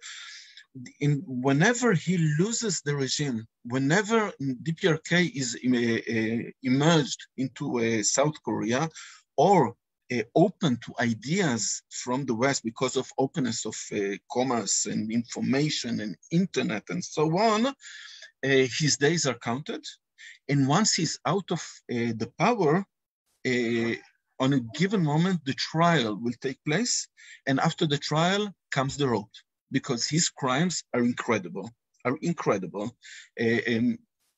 D: in, whenever he loses the regime, whenever DPRK is uh, uh, emerged into uh, South Korea, or open to ideas from the West because of openness of uh, commerce and information and internet and so on, uh, his days are counted. And once he's out of uh, the power, uh, on a given moment, the trial will take place. And after the trial comes the road because his crimes are incredible, are incredible. Uh,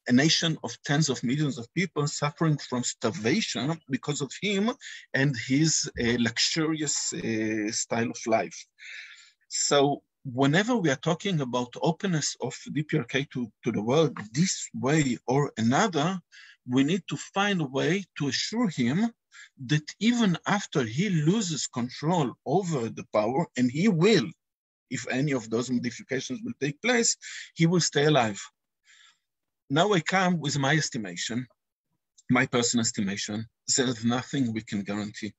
D: a nation of tens of millions of people suffering from starvation because of him and his uh, luxurious uh, style of life. So whenever we are talking about openness of DPRK to, to the world this way or another, we need to find a way to assure him that even after he loses control over the power, and he will, if any of those modifications will take place, he will stay alive now I come with my estimation, my personal estimation. There's nothing we can guarantee.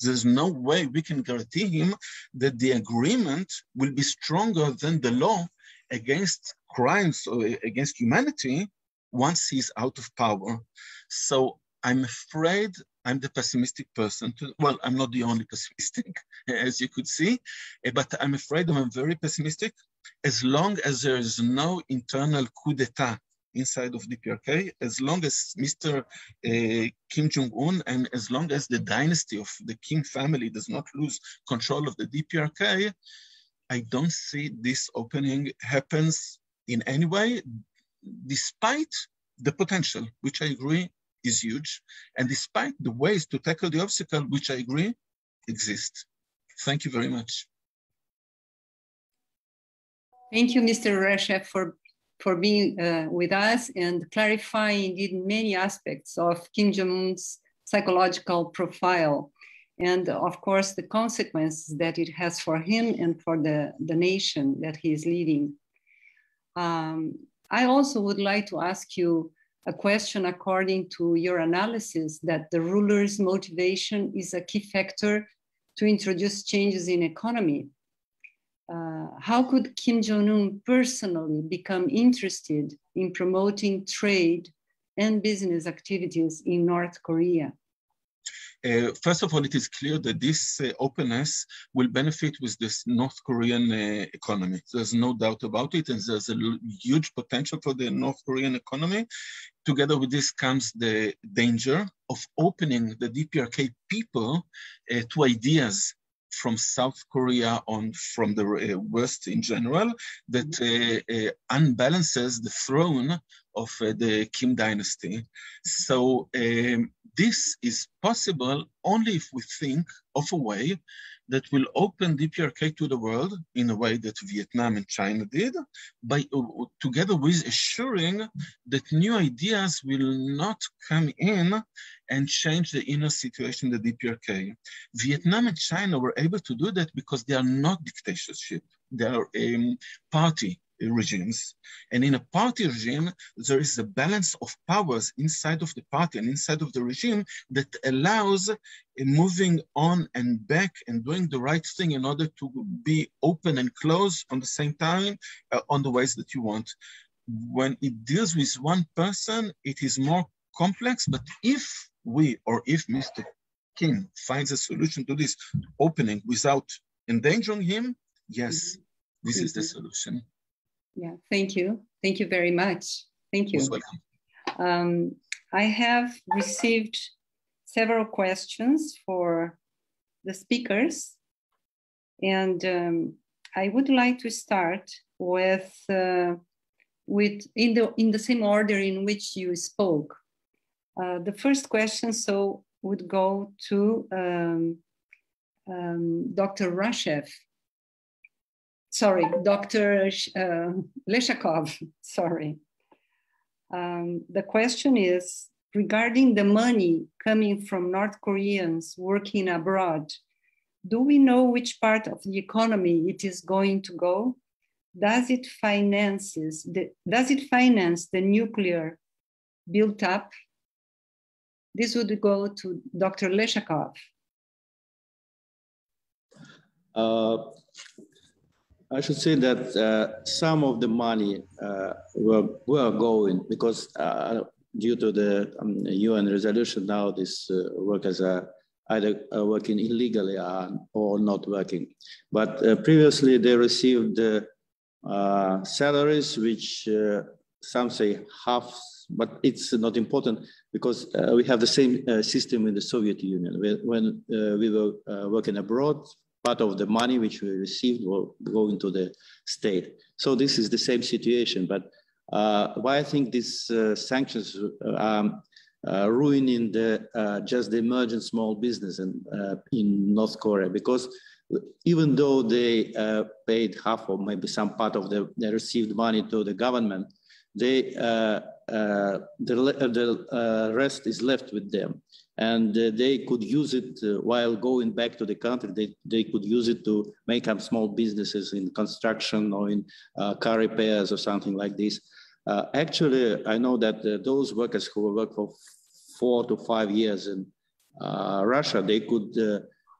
D: There's no way we can guarantee him that the agreement will be stronger than the law against crimes or against humanity once he's out of power. So I'm afraid I'm the pessimistic person. To, well, I'm not the only <laughs> pessimistic, as you could see, eh, but I'm afraid I'm very pessimistic. As long as there is no internal coup d'etat inside of DPRK, as long as Mr. Uh, Kim Jong-un and as long as the dynasty of the Kim family does not lose control of the DPRK, I don't see this opening happens in any way, despite the potential, which I agree is huge, and despite the ways to tackle the obstacle, which I agree exist. Thank you very much.
B: Thank you, Mr. Reshef, for for being uh, with us and clarifying indeed many aspects of Kim Jong-un's psychological profile and of course the consequences that it has for him and for the, the nation that he is leading. Um, I also would like to ask you a question according to your analysis that the ruler's motivation is a key factor to introduce changes in economy uh, how could Kim Jong un personally become interested in promoting trade and business activities in North Korea?
D: Uh, first of all, it is clear that this uh, openness will benefit with this North Korean uh, economy. There's no doubt about it, and there's a huge potential for the North Korean economy. Together with this comes the danger of opening the DPRK people uh, to ideas from South Korea on from the uh, West in general that uh, uh, unbalances the throne of the Kim dynasty. So um, this is possible only if we think of a way that will open DPRK to the world in a way that Vietnam and China did, by uh, together with assuring that new ideas will not come in and change the inner situation in the DPRK. Vietnam and China were able to do that because they are not dictatorship; they are a um, party regimes. And in a party regime, there is a balance of powers inside of the party and inside of the regime that allows moving on and back and doing the right thing in order to be open and close on the same time uh, on the ways that you want. When it deals with one person, it is more complex, but if we or if Mr. Kim finds a solution to this opening without endangering him, yes, this is the solution.
B: Yeah, thank you. Thank you very much. Thank you. Um, I have received several questions for the speakers, and um, I would like to start with uh, with in the in the same order in which you spoke. Uh, the first question so would go to um, um, Dr. Rashev sorry, Dr. Uh, Leshakov, <laughs> sorry. Um, the question is regarding the money coming from North Koreans working abroad. Do we know which part of the economy it is going to go? Does it finances the, does it finance the nuclear built up? This would go to Dr. Leshakov.
C: Uh, I should say that uh, some of the money uh, were, were going because uh, due to the um, UN resolution now, these uh, workers are either working illegally or not working. But uh, previously they received uh, salaries which some say half, but it's not important because we have the same system in the Soviet Union. When we were working abroad, part of the money which we received will go into the state. So this is the same situation. But uh, why I think these uh, sanctions are um, uh, ruining the uh, just the emerging small business in, uh, in North Korea because even though they uh, paid half or maybe some part of the they received money to the government, they the, the rest is left with them and uh, they could use it uh, while going back to the country. They, they could use it to make up small businesses in construction or in uh, car repairs or something like this. Uh, actually, I know that uh, those workers who work for four to five years in uh, Russia, they could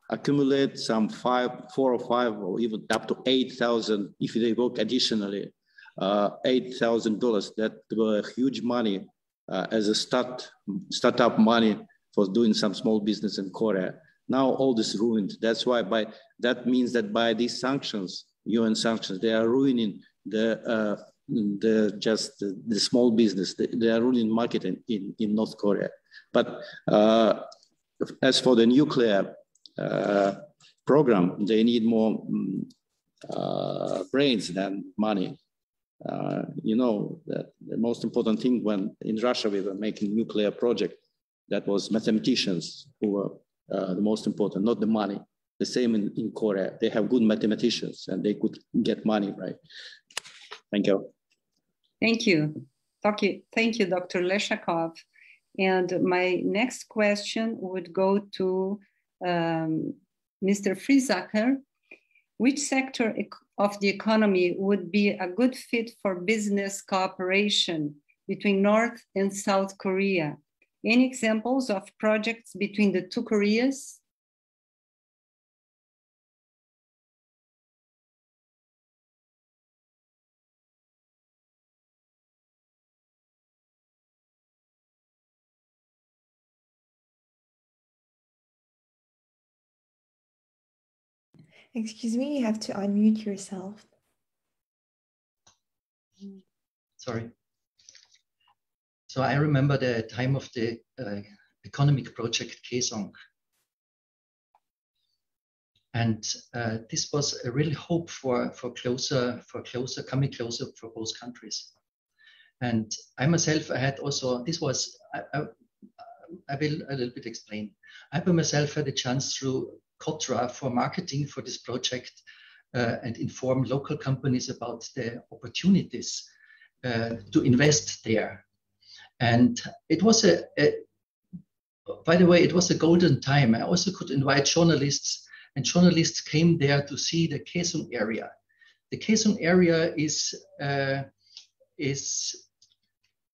C: accumulate some five, four or five, or even up to 8,000 if they work additionally, $8,000. That were huge money as a start, startup money for doing some small business in Korea. Now all this ruined. That's why by that means that by these sanctions, UN sanctions, they are ruining the uh, the just the, the, small business. They, they are ruining market in, in, in North Korea. But uh, as for the nuclear uh, program, they need more um, brains than money. Uh, you know the most important thing when in Russia we were making nuclear project that was mathematicians who were uh, the most important, not the money. The same in, in Korea. They have good mathematicians and they could get money, right? Thank you.
B: Thank you. Thank you, Dr. Leshakov. And my next question would go to um, Mr. Friesacker. Which sector of the economy would be a good fit for business cooperation between North and South Korea? Any examples of projects between the two Koreas?
F: Excuse me, you have to unmute yourself.
E: Sorry. So I remember the time of the uh, economic project Kaesong. And uh, this was a real hope for, for closer, for closer, coming closer for both countries. And I myself, I had also, this was, I, I, I will a little bit explain. I by myself had a chance through KOTRA for marketing for this project uh, and inform local companies about the opportunities uh, to invest there. And it was a, a, by the way, it was a golden time. I also could invite journalists, and journalists came there to see the Kaesong area. The Kaesong area is uh, is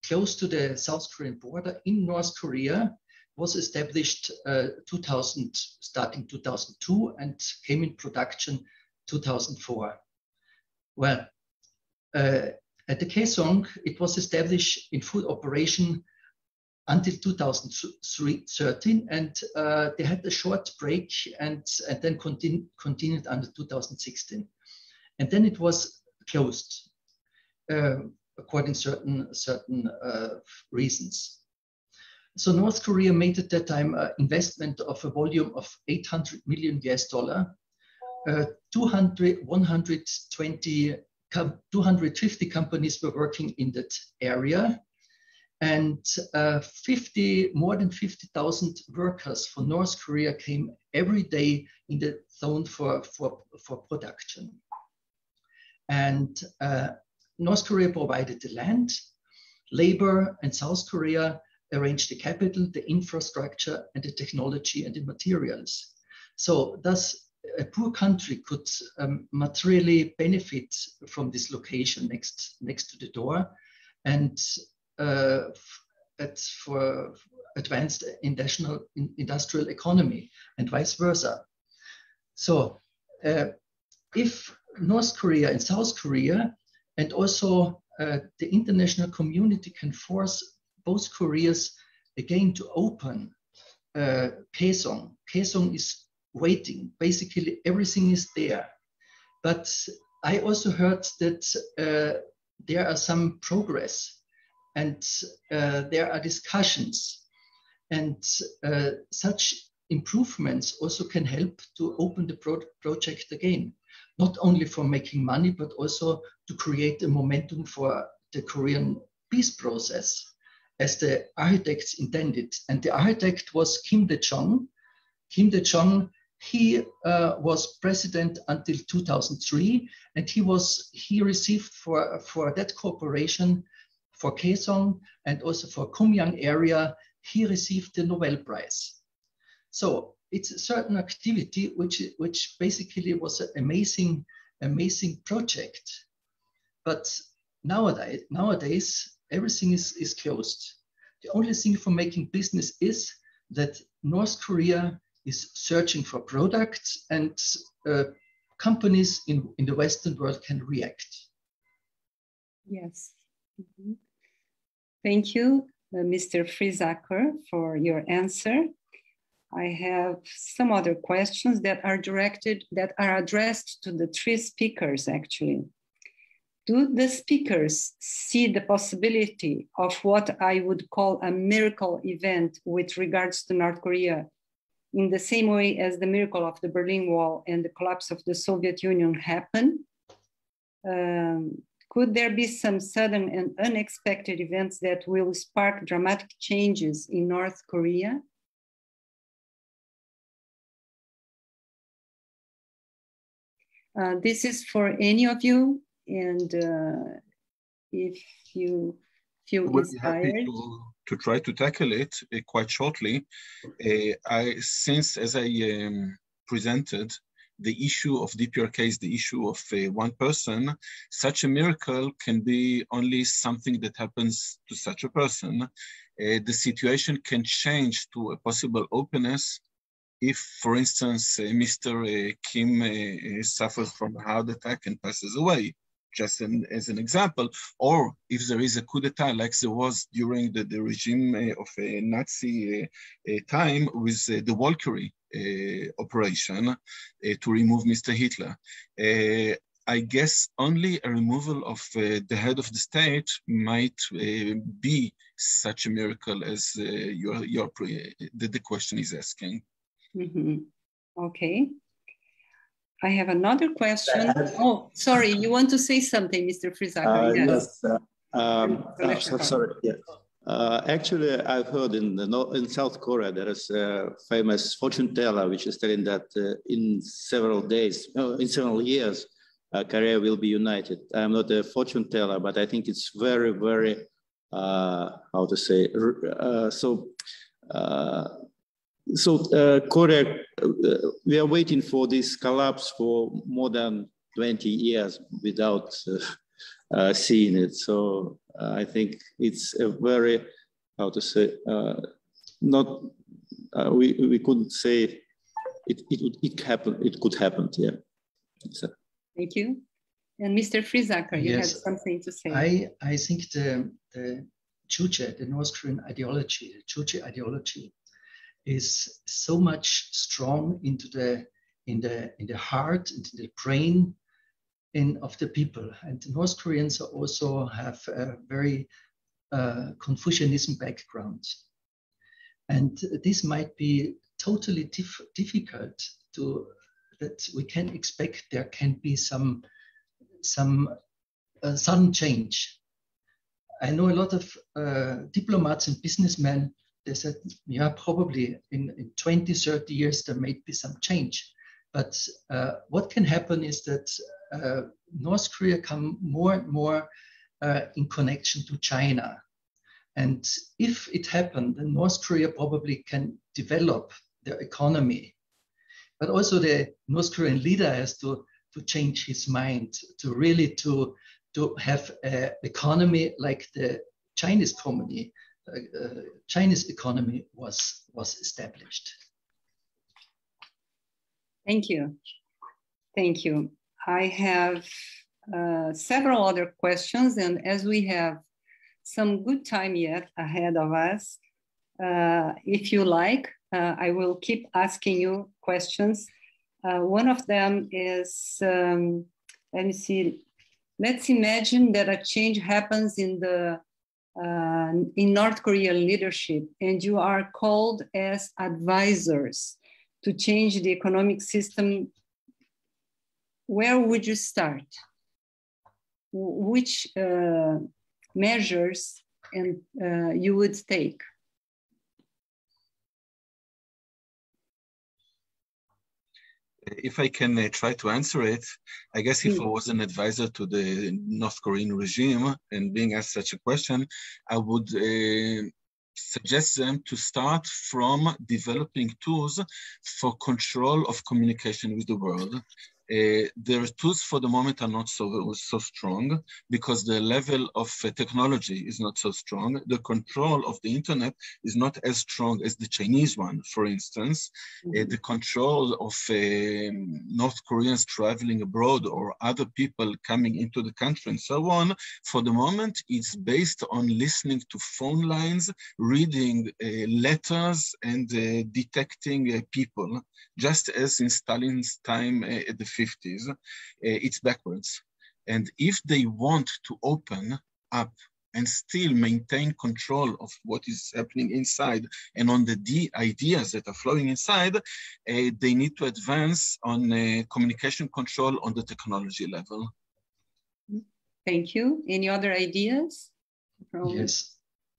E: close to the South Korean border in North Korea. Was established uh, 2000, starting 2002, and came in production 2004. Well, uh, at the Kaesong, it was established in full operation until 2013, and uh, they had a short break and, and then continu continued until 2016. And then it was closed uh, according certain certain uh, reasons. So North Korea made at that time an investment of a volume of 800 million US dollar. Uh, 200, 120 250 companies were working in that area and uh, 50 more than 50,000 workers from North Korea came every day in the zone for, for, for production. And uh, North Korea provided the land, labor, and South Korea arranged the capital, the infrastructure, and the technology and the materials. So thus a poor country could um, materially benefit from this location next next to the door, and uh, for advanced industrial industrial economy and vice versa. So, uh, if North Korea and South Korea, and also uh, the international community can force both Koreas again to open uh, Kaesong. Kaesong is waiting. Basically, everything is there. But I also heard that uh, there are some progress and uh, there are discussions. And uh, such improvements also can help to open the pro project again, not only for making money, but also to create a momentum for the Korean peace process as the architects intended. And the architect was Kim Dae-jung. Kim Dae-jung he uh, was president until 2003, and he was he received for for that cooperation for Kaesong and also for Kumgang area. He received the Nobel Prize. So it's a certain activity which which basically was an amazing amazing project. But nowadays nowadays everything is is closed. The only thing for making business is that North Korea is searching for products and uh, companies in, in the Western world can react.
B: Yes. Mm -hmm. Thank you, uh, Mr. Friesacker, for your answer. I have some other questions that are directed, that are addressed to the three speakers actually. Do the speakers see the possibility of what I would call a miracle event with regards to North Korea in the same way as the miracle of the Berlin Wall and the collapse of the Soviet Union happened? Um, could there be some sudden and unexpected events that will spark dramatic changes in North Korea? Uh, this is for any of you, and uh, if you feel inspired
D: to try to tackle it uh, quite shortly, uh, I since as I um, presented the issue of DPRK is the issue of uh, one person, such a miracle can be only something that happens to such a person. The situation can change to a possible openness if, for instance, Mr. Kim suffers from a heart attack and passes away just an, as an example, or if there is a coup d'etat like there was during the, the regime uh, of a Nazi uh, uh, time with the Valkyrie operation to remove Mr. Hitler. I guess only a removal of uh, the head of the state might uh, be such a miracle as uh, your, your the, the, question is asking.
B: Mm -hmm. Okay. I have another question. Oh, sorry, you want to say something, Mr. Friesacker?
C: Uh, yes. yes uh, Um, uh, sorry, yeah. Uh, actually, I've heard in the in South Korea there is a famous fortune teller which is telling that uh, in several days, in several years, uh, Korea will be united. I'm not a fortune teller, but I think it's very, very uh, how to say uh, so. So uh Korea, we are waiting for this collapse for more than 20 years without uh, seeing it. So uh, I think it's a very, how to say, uh, not, uh, we, we couldn't say it, it, it, happen, it could happen, yeah. So.
B: Thank you. And Mr. Friesacker, you yes, had something to say.
E: I, I think the, the Juche, the North Korean ideology, the Juche ideology, is so much strong into the in the in the heart, into the brain in, of the people. And North Koreans also have a very uh, Confucianism background. And this might be totally dif difficult to, that we can expect there can be some, some uh, sudden change. I know a lot of uh, diplomats and businessmen, they said, yeah, probably in, in 20, 30 years, there may be some change. But uh, what can happen is that uh, North Korea come more and more uh, in connection to China. And if it happened, then North Korea probably can develop their economy. But also the North Korean leader has to, to change his mind to really to, to have an economy like the Chinese economy, Chinese economy was, was established.
B: Thank you. Thank you. I have uh, several other questions, and as we have some good time yet ahead of us, uh, if you like, uh, I will keep asking you questions. Uh, one of them is, um, let me see, let's imagine that a change happens in the uh, in North Korean leadership, and you are called as advisors to change the economic system where would you start? Which uh, measures and uh, you would take?
D: If I can uh, try to answer it, I guess if I hmm. was an advisor to the North Korean regime and being asked such a question, I would uh, suggest them to start from developing tools for control of communication with the world uh, their tools for the moment are not so so strong because the level of uh, technology is not so strong. The control of the internet is not as strong as the Chinese one, for instance. Uh, the control of um, North Koreans traveling abroad or other people coming into the country and so on, for the moment, it's based on listening to phone lines, reading uh, letters, and uh, detecting uh, people, just as in Stalin's time at the 50s, uh, it's backwards. And if they want to open up and still maintain control of what is happening inside and on the ideas that are flowing inside, uh, they need to advance on uh, communication control on the technology level.
B: Thank you. Any other ideas?
E: From yes.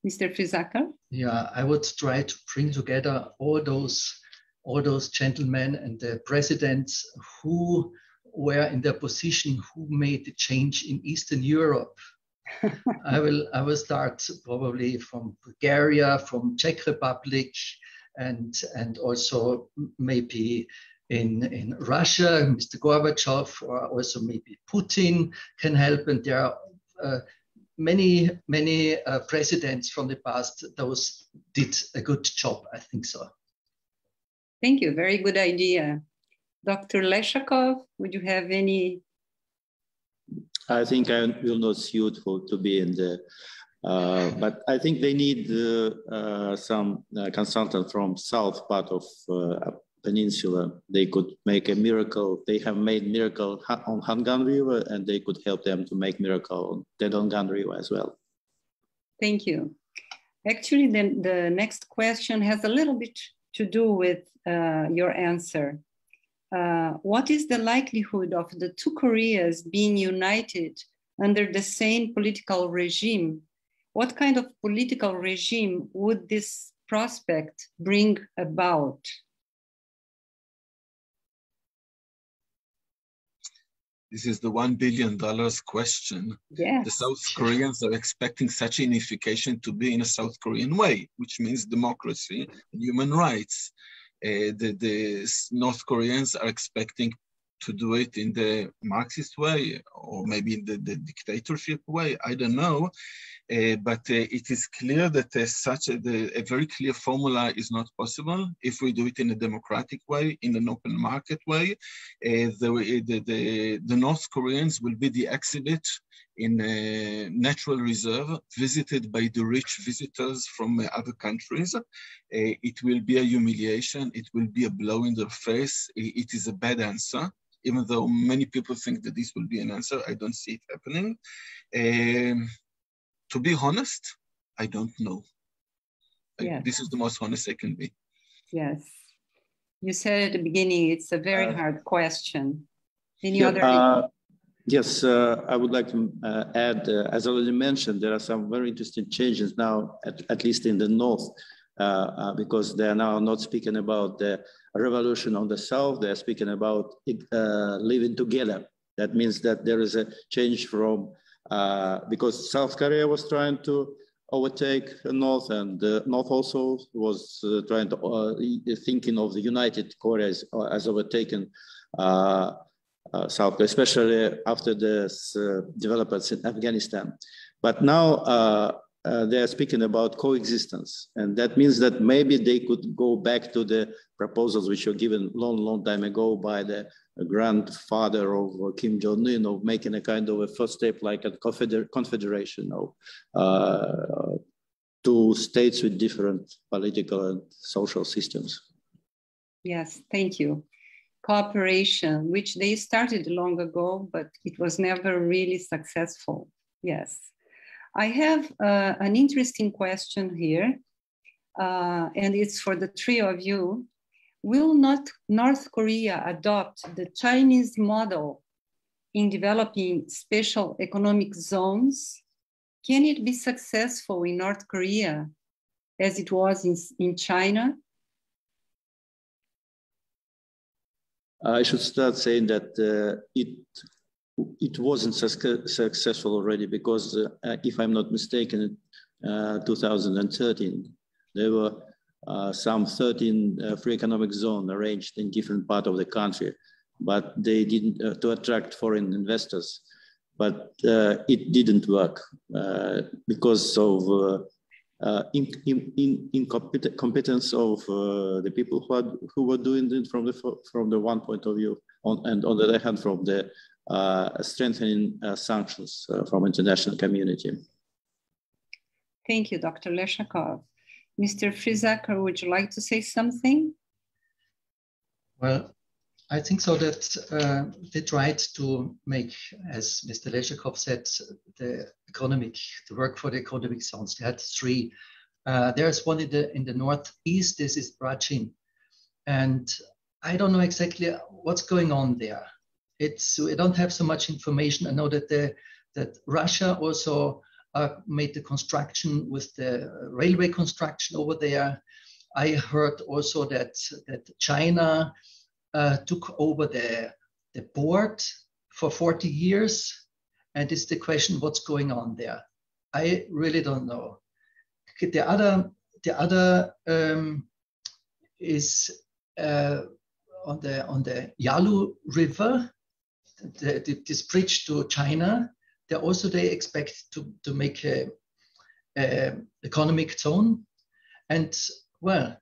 B: Mr. Friesacker?
E: Yeah, I would try to bring together all those all those gentlemen and the presidents who were in their position who made the change in Eastern Europe. <laughs> I will I will start probably from Bulgaria, from Czech Republic, and and also maybe in in Russia, Mr. Gorbachev, or also maybe Putin can help. And there are uh, many many uh, presidents from the past. Those did a good job. I think so.
B: Thank you. Very good idea. Dr. Leshakov, would you have any?
C: I think I will not suit for to be in the, uh, but I think they need uh, uh, some uh, consultant from south part of uh, peninsula. They could make a miracle. They have made miracle on Hangang River, and they could help them to make miracle on Taedonggang River as well.
B: Thank you. Actually, then the next question has a little bit to do with uh, your answer. Uh, what is the likelihood of the two Koreas being united under the same political regime, what kind of political regime would this prospect bring about?
D: This is the $1 billion question.
B: Yes.
D: The South Koreans are expecting such unification to be in a South Korean way, which means democracy and human rights. Uh, the, the North Koreans are expecting to do it in the Marxist way or maybe in the, the dictatorship way. I don't know. Uh, but uh, it is clear that uh, such a, the, a, very clear formula is not possible if we do it in a democratic way, in an open market way. Uh, the, the, the, North Koreans will be the exhibit in a natural reserve visited by the rich visitors from other countries. Uh, it will be a humiliation. It will be a blow in the face. it is a bad answer even though many people think that this will be an answer, I don't see it happening. Um, to be honest, I don't know.
B: Yes.
D: this is the most honest I can be.
B: Yes. You said at the beginning it's a very uh, hard question. Any yeah, other?
C: Uh, yes, uh, I would like to uh, add, uh, as already mentioned, there are some very interesting changes now, at, at least in the north, uh, because they are now not speaking about the revolution on the south. They're speaking about uh, living together. That means that there is a change from, uh, because South Korea was trying to overtake North and uh, North also was uh, trying to, uh, thinking of the United Korea as, uh, as overtaken South, especially after the developments in Afghanistan. But now uh, they are speaking about coexistence. And that means that maybe they could go back to the proposals which were given long, long time ago by the grandfather of Kim Jong-un of making a kind of a first step like a confeder confederation of uh, two states with different political and social systems.
B: Yes, thank you. Cooperation, which they started long ago, but it was never really successful. Yes. I have uh, an interesting question here, uh, and it's for the three of you. Will not North Korea adopt the Chinese model in developing special economic zones? Can it be successful in North Korea as it was in, in China?
C: I should start saying that uh, it it wasn't successful already because, uh, if I'm not mistaken, uh, 2013, there were uh, some 13 uh, free economic zones arranged in different parts of the country, but they didn't uh, to attract foreign investors. But uh, it didn't work because of in, in, in, incompetence of the people who, had, who were doing it from the from the one point of view, on, and on the other hand, from the uh, strengthening uh, sanctions uh, from international community.
B: Thank you, Dr. Leshakov. Mr. Frizaker, would you like to say something?
E: Well, I think so that uh, they tried to make, as Mr. Leshakov said, the economic, the work for the economic zones. They had three. Uh, there's one in the in the northeast. This is Rajin, and I don't know exactly what's going on there it's we don't have so much information. I know that the that Russia also uh, made the construction with the railway construction over there. I heard also that that China uh, took over the the board for 40 years, and it's the question what's going on there. I really don't know. The other the other um, is uh, on the on the Yalu River the, this bridge to China, they also they expect to, to make a, a economic zone. And well,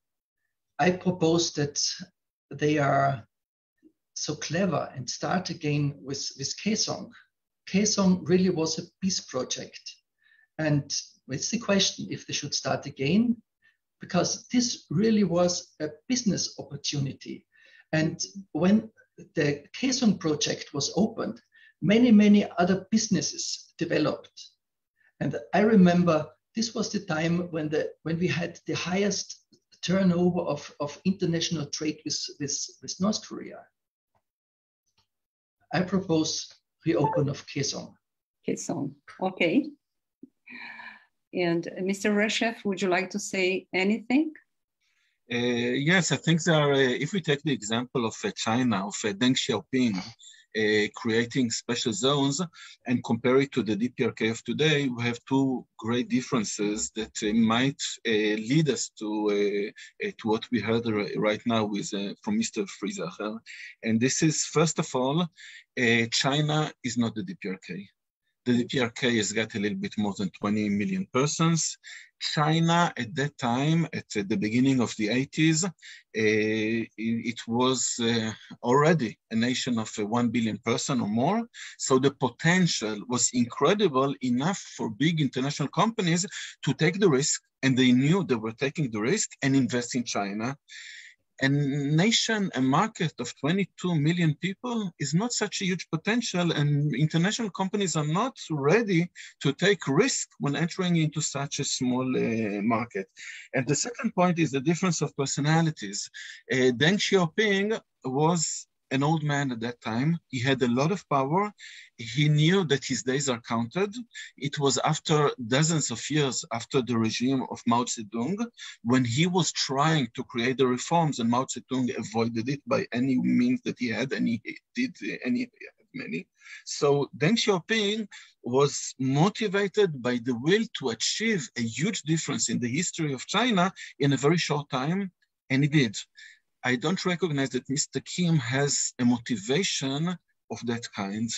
E: I propose that they are so clever and start again with, with Kaesong. Kaesong really was a peace project. And it's the question if they should start again, because this really was a business opportunity. And when the Kaesong project was opened, many, many other businesses developed. And I remember this was the time when, the, when we had the highest turnover of, of international trade with, with, with North Korea. I propose reopen of Kaesong.
B: Kaesong. Okay. And uh, Mr. Reshef, would you like to say anything?
D: Uh, yes, I think there are, uh, if we take the example of uh, China, of Deng Xiaoping, uh, creating special zones and compare it to the DPRK of today, we have two great differences that uh, might uh, lead us to to what we heard right now with from Mr. Friesacher. And this is, first of all, China is not the DPRK. The DPRK has got a little bit more than 20 million persons. China at that time, at the beginning of the 80s, uh, it was uh, already a nation of uh, 1 billion person or more. So the potential was incredible enough for big international companies to take the risk, and they knew they were taking the risk and invest in China a nation, a market of 22 million people is not such a huge potential and international companies are not ready to take risk when entering into such a small uh, market. And the second point is the difference of personalities. Uh, Deng Xiaoping was an old man at that time. He had a lot of power. He knew that his days are counted. It was after dozens of years after the regime of Mao Zedong, when he was trying to create the reforms, and Mao Zedong avoided it by any means that he had, and he did any many. So Deng Xiaoping was motivated by the will to achieve a huge difference in the history of China in a very short time, and he did. I don't recognize that Mr. Kim has a motivation of that kind.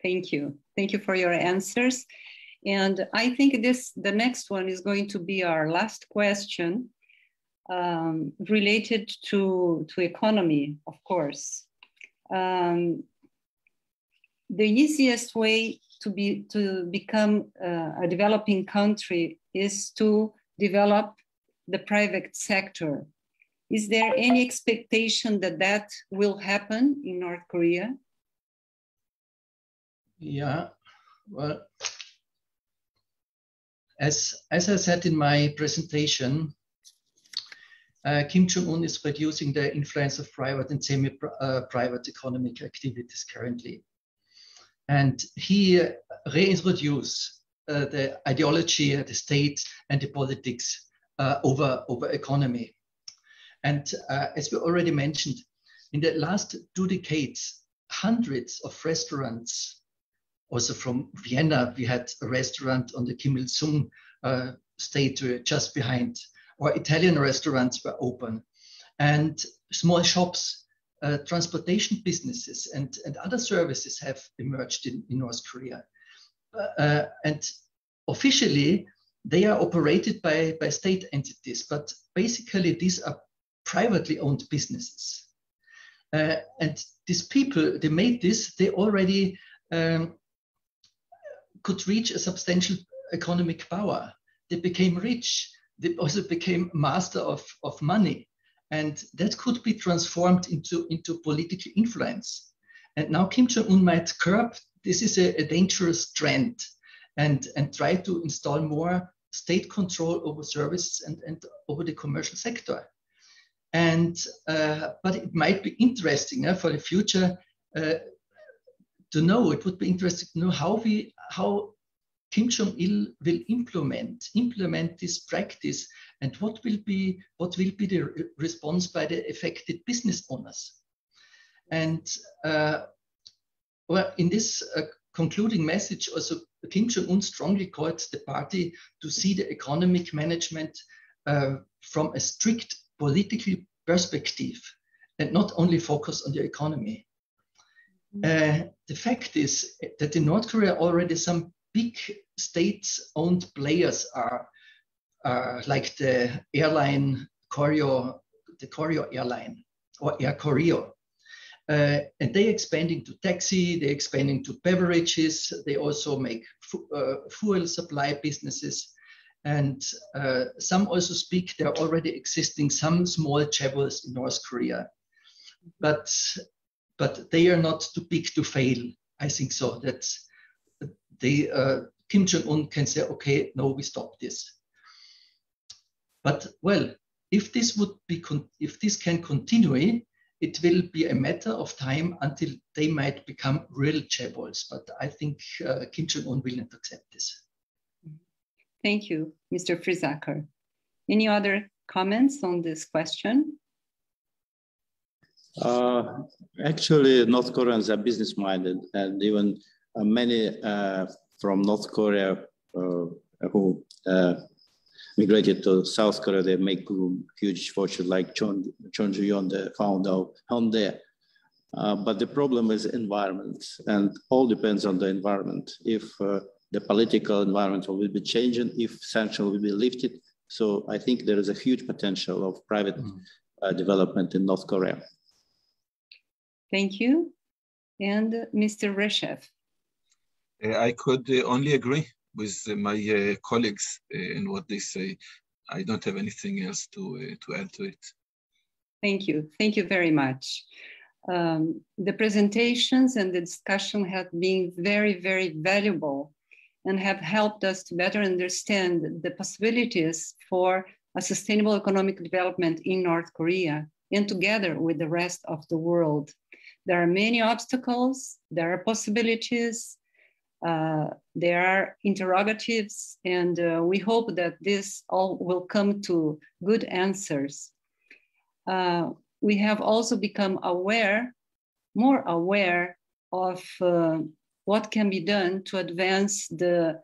B: Thank you. Thank you for your answers. And I think this, the next one is going to be our last question um, related to, to economy, of course. Um, the easiest way to be to become uh, a developing country is to develop the private sector is there any expectation that that will happen in North Korea?
E: Yeah, well, as, as I said in my presentation, uh, Kim Jong-un is reducing the influence of private and semi-private uh, economic activities currently. And he uh, reintroduced the ideology, the state, and the politics uh, over, over economy. And uh, as we already mentioned, in the last two decades, hundreds of restaurants, also from Vienna, we had a restaurant on the Kim Il Sung uh, just behind, or Italian restaurants were open, and small shops, uh, transportation businesses, and, and other services have emerged in, in North Korea. Uh, and officially, they are operated by, by state entities, but basically these are privately owned businesses. Uh, and these people, they made this, they already um, could reach a substantial economic power. They became rich. They also became master of, of money. And that could be transformed into, into political influence. And now Kim Jong-un might curb, this is a, a dangerous trend and, and try to install more state control over services and, and over the commercial sector. And uh, but it might be interesting uh, for the future uh, to know. It would be interesting to know how we how Kim Jong Il will implement implement this practice, and what will be what will be the re response by the affected business owners. And uh, well, in this uh, concluding message, also Kim Jong Un strongly called the party to see the economic management uh, from a strict political perspective and not only focus on the economy. Mm-hmm. Uh, the fact is that in North Korea already some big state-owned players are, uh, like the airline Koryo, the Koryo airline or Air Koryo. Uh, and they expanding to taxi, they expanding to beverages, they also make fu uh, fuel supply businesses. And uh, some also speak there are already existing some small chaebols in North Korea, but but they are not too big to fail. I think so. That they uh, Kim Jong Un can say, okay, no, we stop this. But well, if this would be if this can continue, it will be a matter of time until they might become real chaebols. But I think uh, Kim Jong Un will not accept this.
B: Thank you, Mr. Friesacker. Any other comments on this question?
C: Uh, actually, North Koreans are business minded, and even uh, many uh, from North Korea uh, who uh, migrated to South Korea, they make huge fortune, like Chon, Chung Ju-yung, the founder of Hyundai. Uh, but the problem is environment, and all depends on the environment. If the political environment will be changing, if sanctions will be lifted, so I think there is a huge potential of private mm. uh, development in North Korea.
B: Thank you. And Mr. Reshev.
D: Uh, I could uh, only agree with uh, my uh, colleagues in what they say. I don't have anything else to, to add to it.
B: Thank you. Thank you very much. Um, the presentations and the discussion have been very, very valuable and have helped us to better understand the possibilities for a sustainable economic development in North Korea and together with the rest of the world. There are many obstacles, there are possibilities, uh, there are interrogatives, and uh, we hope that this all will come to good answers. Uh, we have also become aware, more aware of uh, what can be done to advance the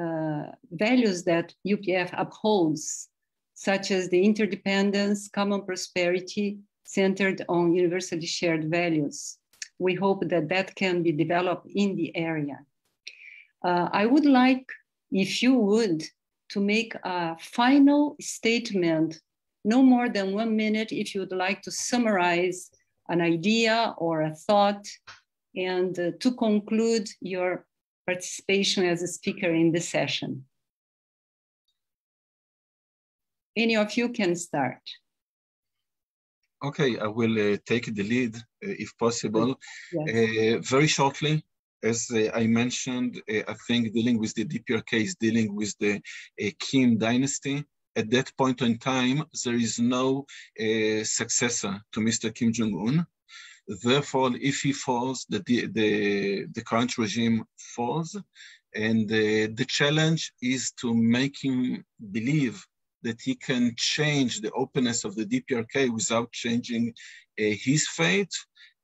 B: uh, values that UPF upholds, such as the interdependence, common prosperity, centered on universally shared values. We hope that that can be developed in the area. Uh, I would like, if you would, to make a final statement, no more than one minute, if you would like to summarize an idea or a thought and uh, to conclude your participation as a speaker in the session. Any of you can start.
D: Okay, I will uh, take the lead uh, if possible. Yes. Uh, very shortly, as uh, I mentioned, uh, I think dealing with the DPRK is dealing with the Kim dynasty. At that point in time, there is no successor to Mr. Kim Jong-un. Therefore, if he falls, the, the, the current regime falls. And the challenge is to make him believe that he can change the openness of the DPRK without changing uh, his fate.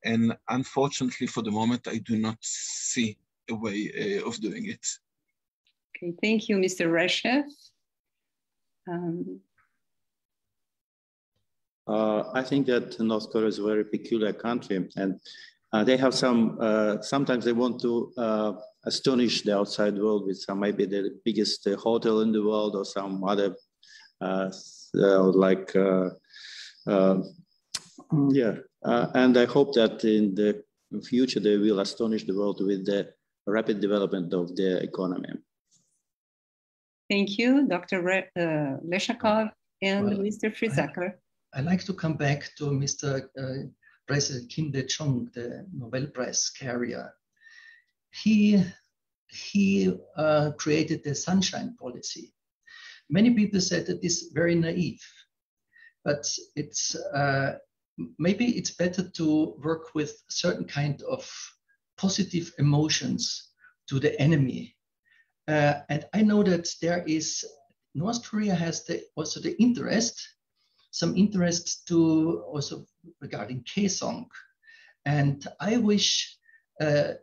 D: And unfortunately, for the moment, I do not see a way uh, of doing it.
B: Okay, thank you, Mr. Reshev. Um,
C: uh, I think that North Korea is a very peculiar country, and uh, they have some. Uh, sometimes they want to uh, astonish the outside world with some maybe the biggest uh, hotel in the world or some other uh, like yeah. and I hope that in the future they will astonish the world with the rapid development of the economy.
B: Thank you, Dr. Re- Leshakov and well, Mr. Friesacker.
E: I'd like to come back to Mr. Uh, President Kim Dae-jung, the Nobel Prize carrier. He, he uh, created the sunshine policy. Many people said that this is very naive, but it's uh, maybe it's better to work with certain kind of positive emotions to the enemy. Uh, and I know that there is North Korea has the, also the interest some interest to also regarding Kaesong. And I wish uh,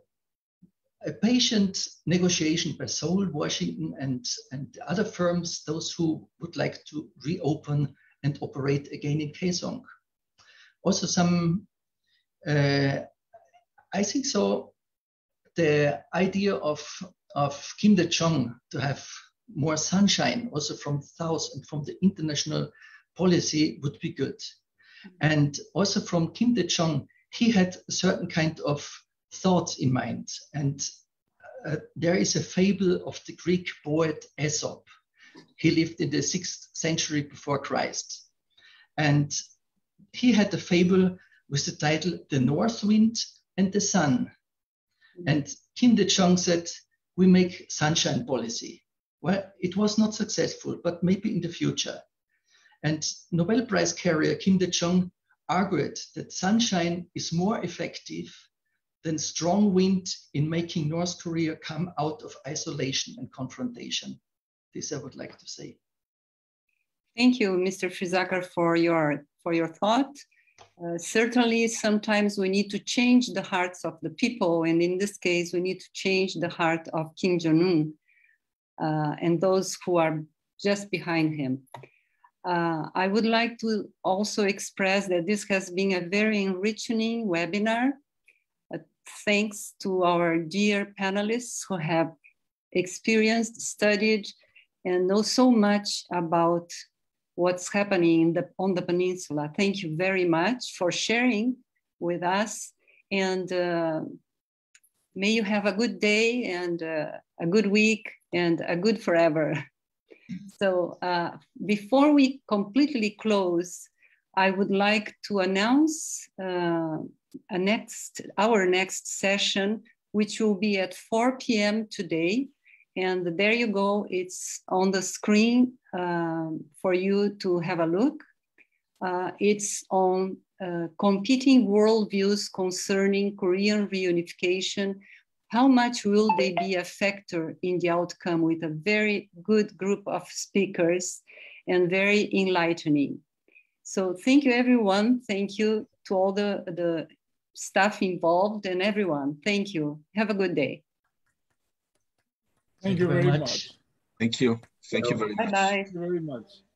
E: a patient negotiation by Seoul, Washington, and, and other firms, those who would like to reopen and operate again in Kaesong. Also, some, uh, I think so, the idea of, of Kim Dae-jung to have more sunshine also from South and from the international policy would be good. And also from Kim Dae-jung, he had a certain kind of thoughts in mind. And uh, there is a fable of the Greek poet Aesop. He lived in the sixth century before Christ. And he had a fable with the title The North Wind and the Sun. And Kim Dae-jung said, we make sunshine policy. Well, it was not successful, but maybe in the future. And Nobel Prize carrier Kim Dae-jung argued that sunshine is more effective than strong wind in making North Korea come out of isolation and confrontation. This I would like to say.
B: Thank you, Mr. Friesacker, for your, for your thought. Uh, certainly, sometimes we need to change the hearts of the people, and in this case, we need to change the heart of Kim Jong Un uh, and those who are just behind him. Uh, I would like to also express that this has been a very enriching webinar. Uh, thanks to our dear panelists who have experienced, studied, and know so much about what's happening the, on the peninsula. Thank you very much for sharing with us. And uh, may you have a good day and uh, a good week and a good forever. <laughs> So uh, before we completely close, I would like to announce uh, a next, our next session, which will be at 4 p.m. today. And there you go, it's on the screen um, for you to have a look. Uh, it's on uh, competing worldviews concerning Korean reunification. How much will they be a factor in the outcome with a very good group of speakers and very enlightening. So thank you everyone. Thank you to all the, the staff involved and everyone. Thank you. Have a good day.
A: Thank, you very much. much.
D: Thank you. Thank you very
B: much. Bye bye.
A: Thank you very much.
E: Yeah.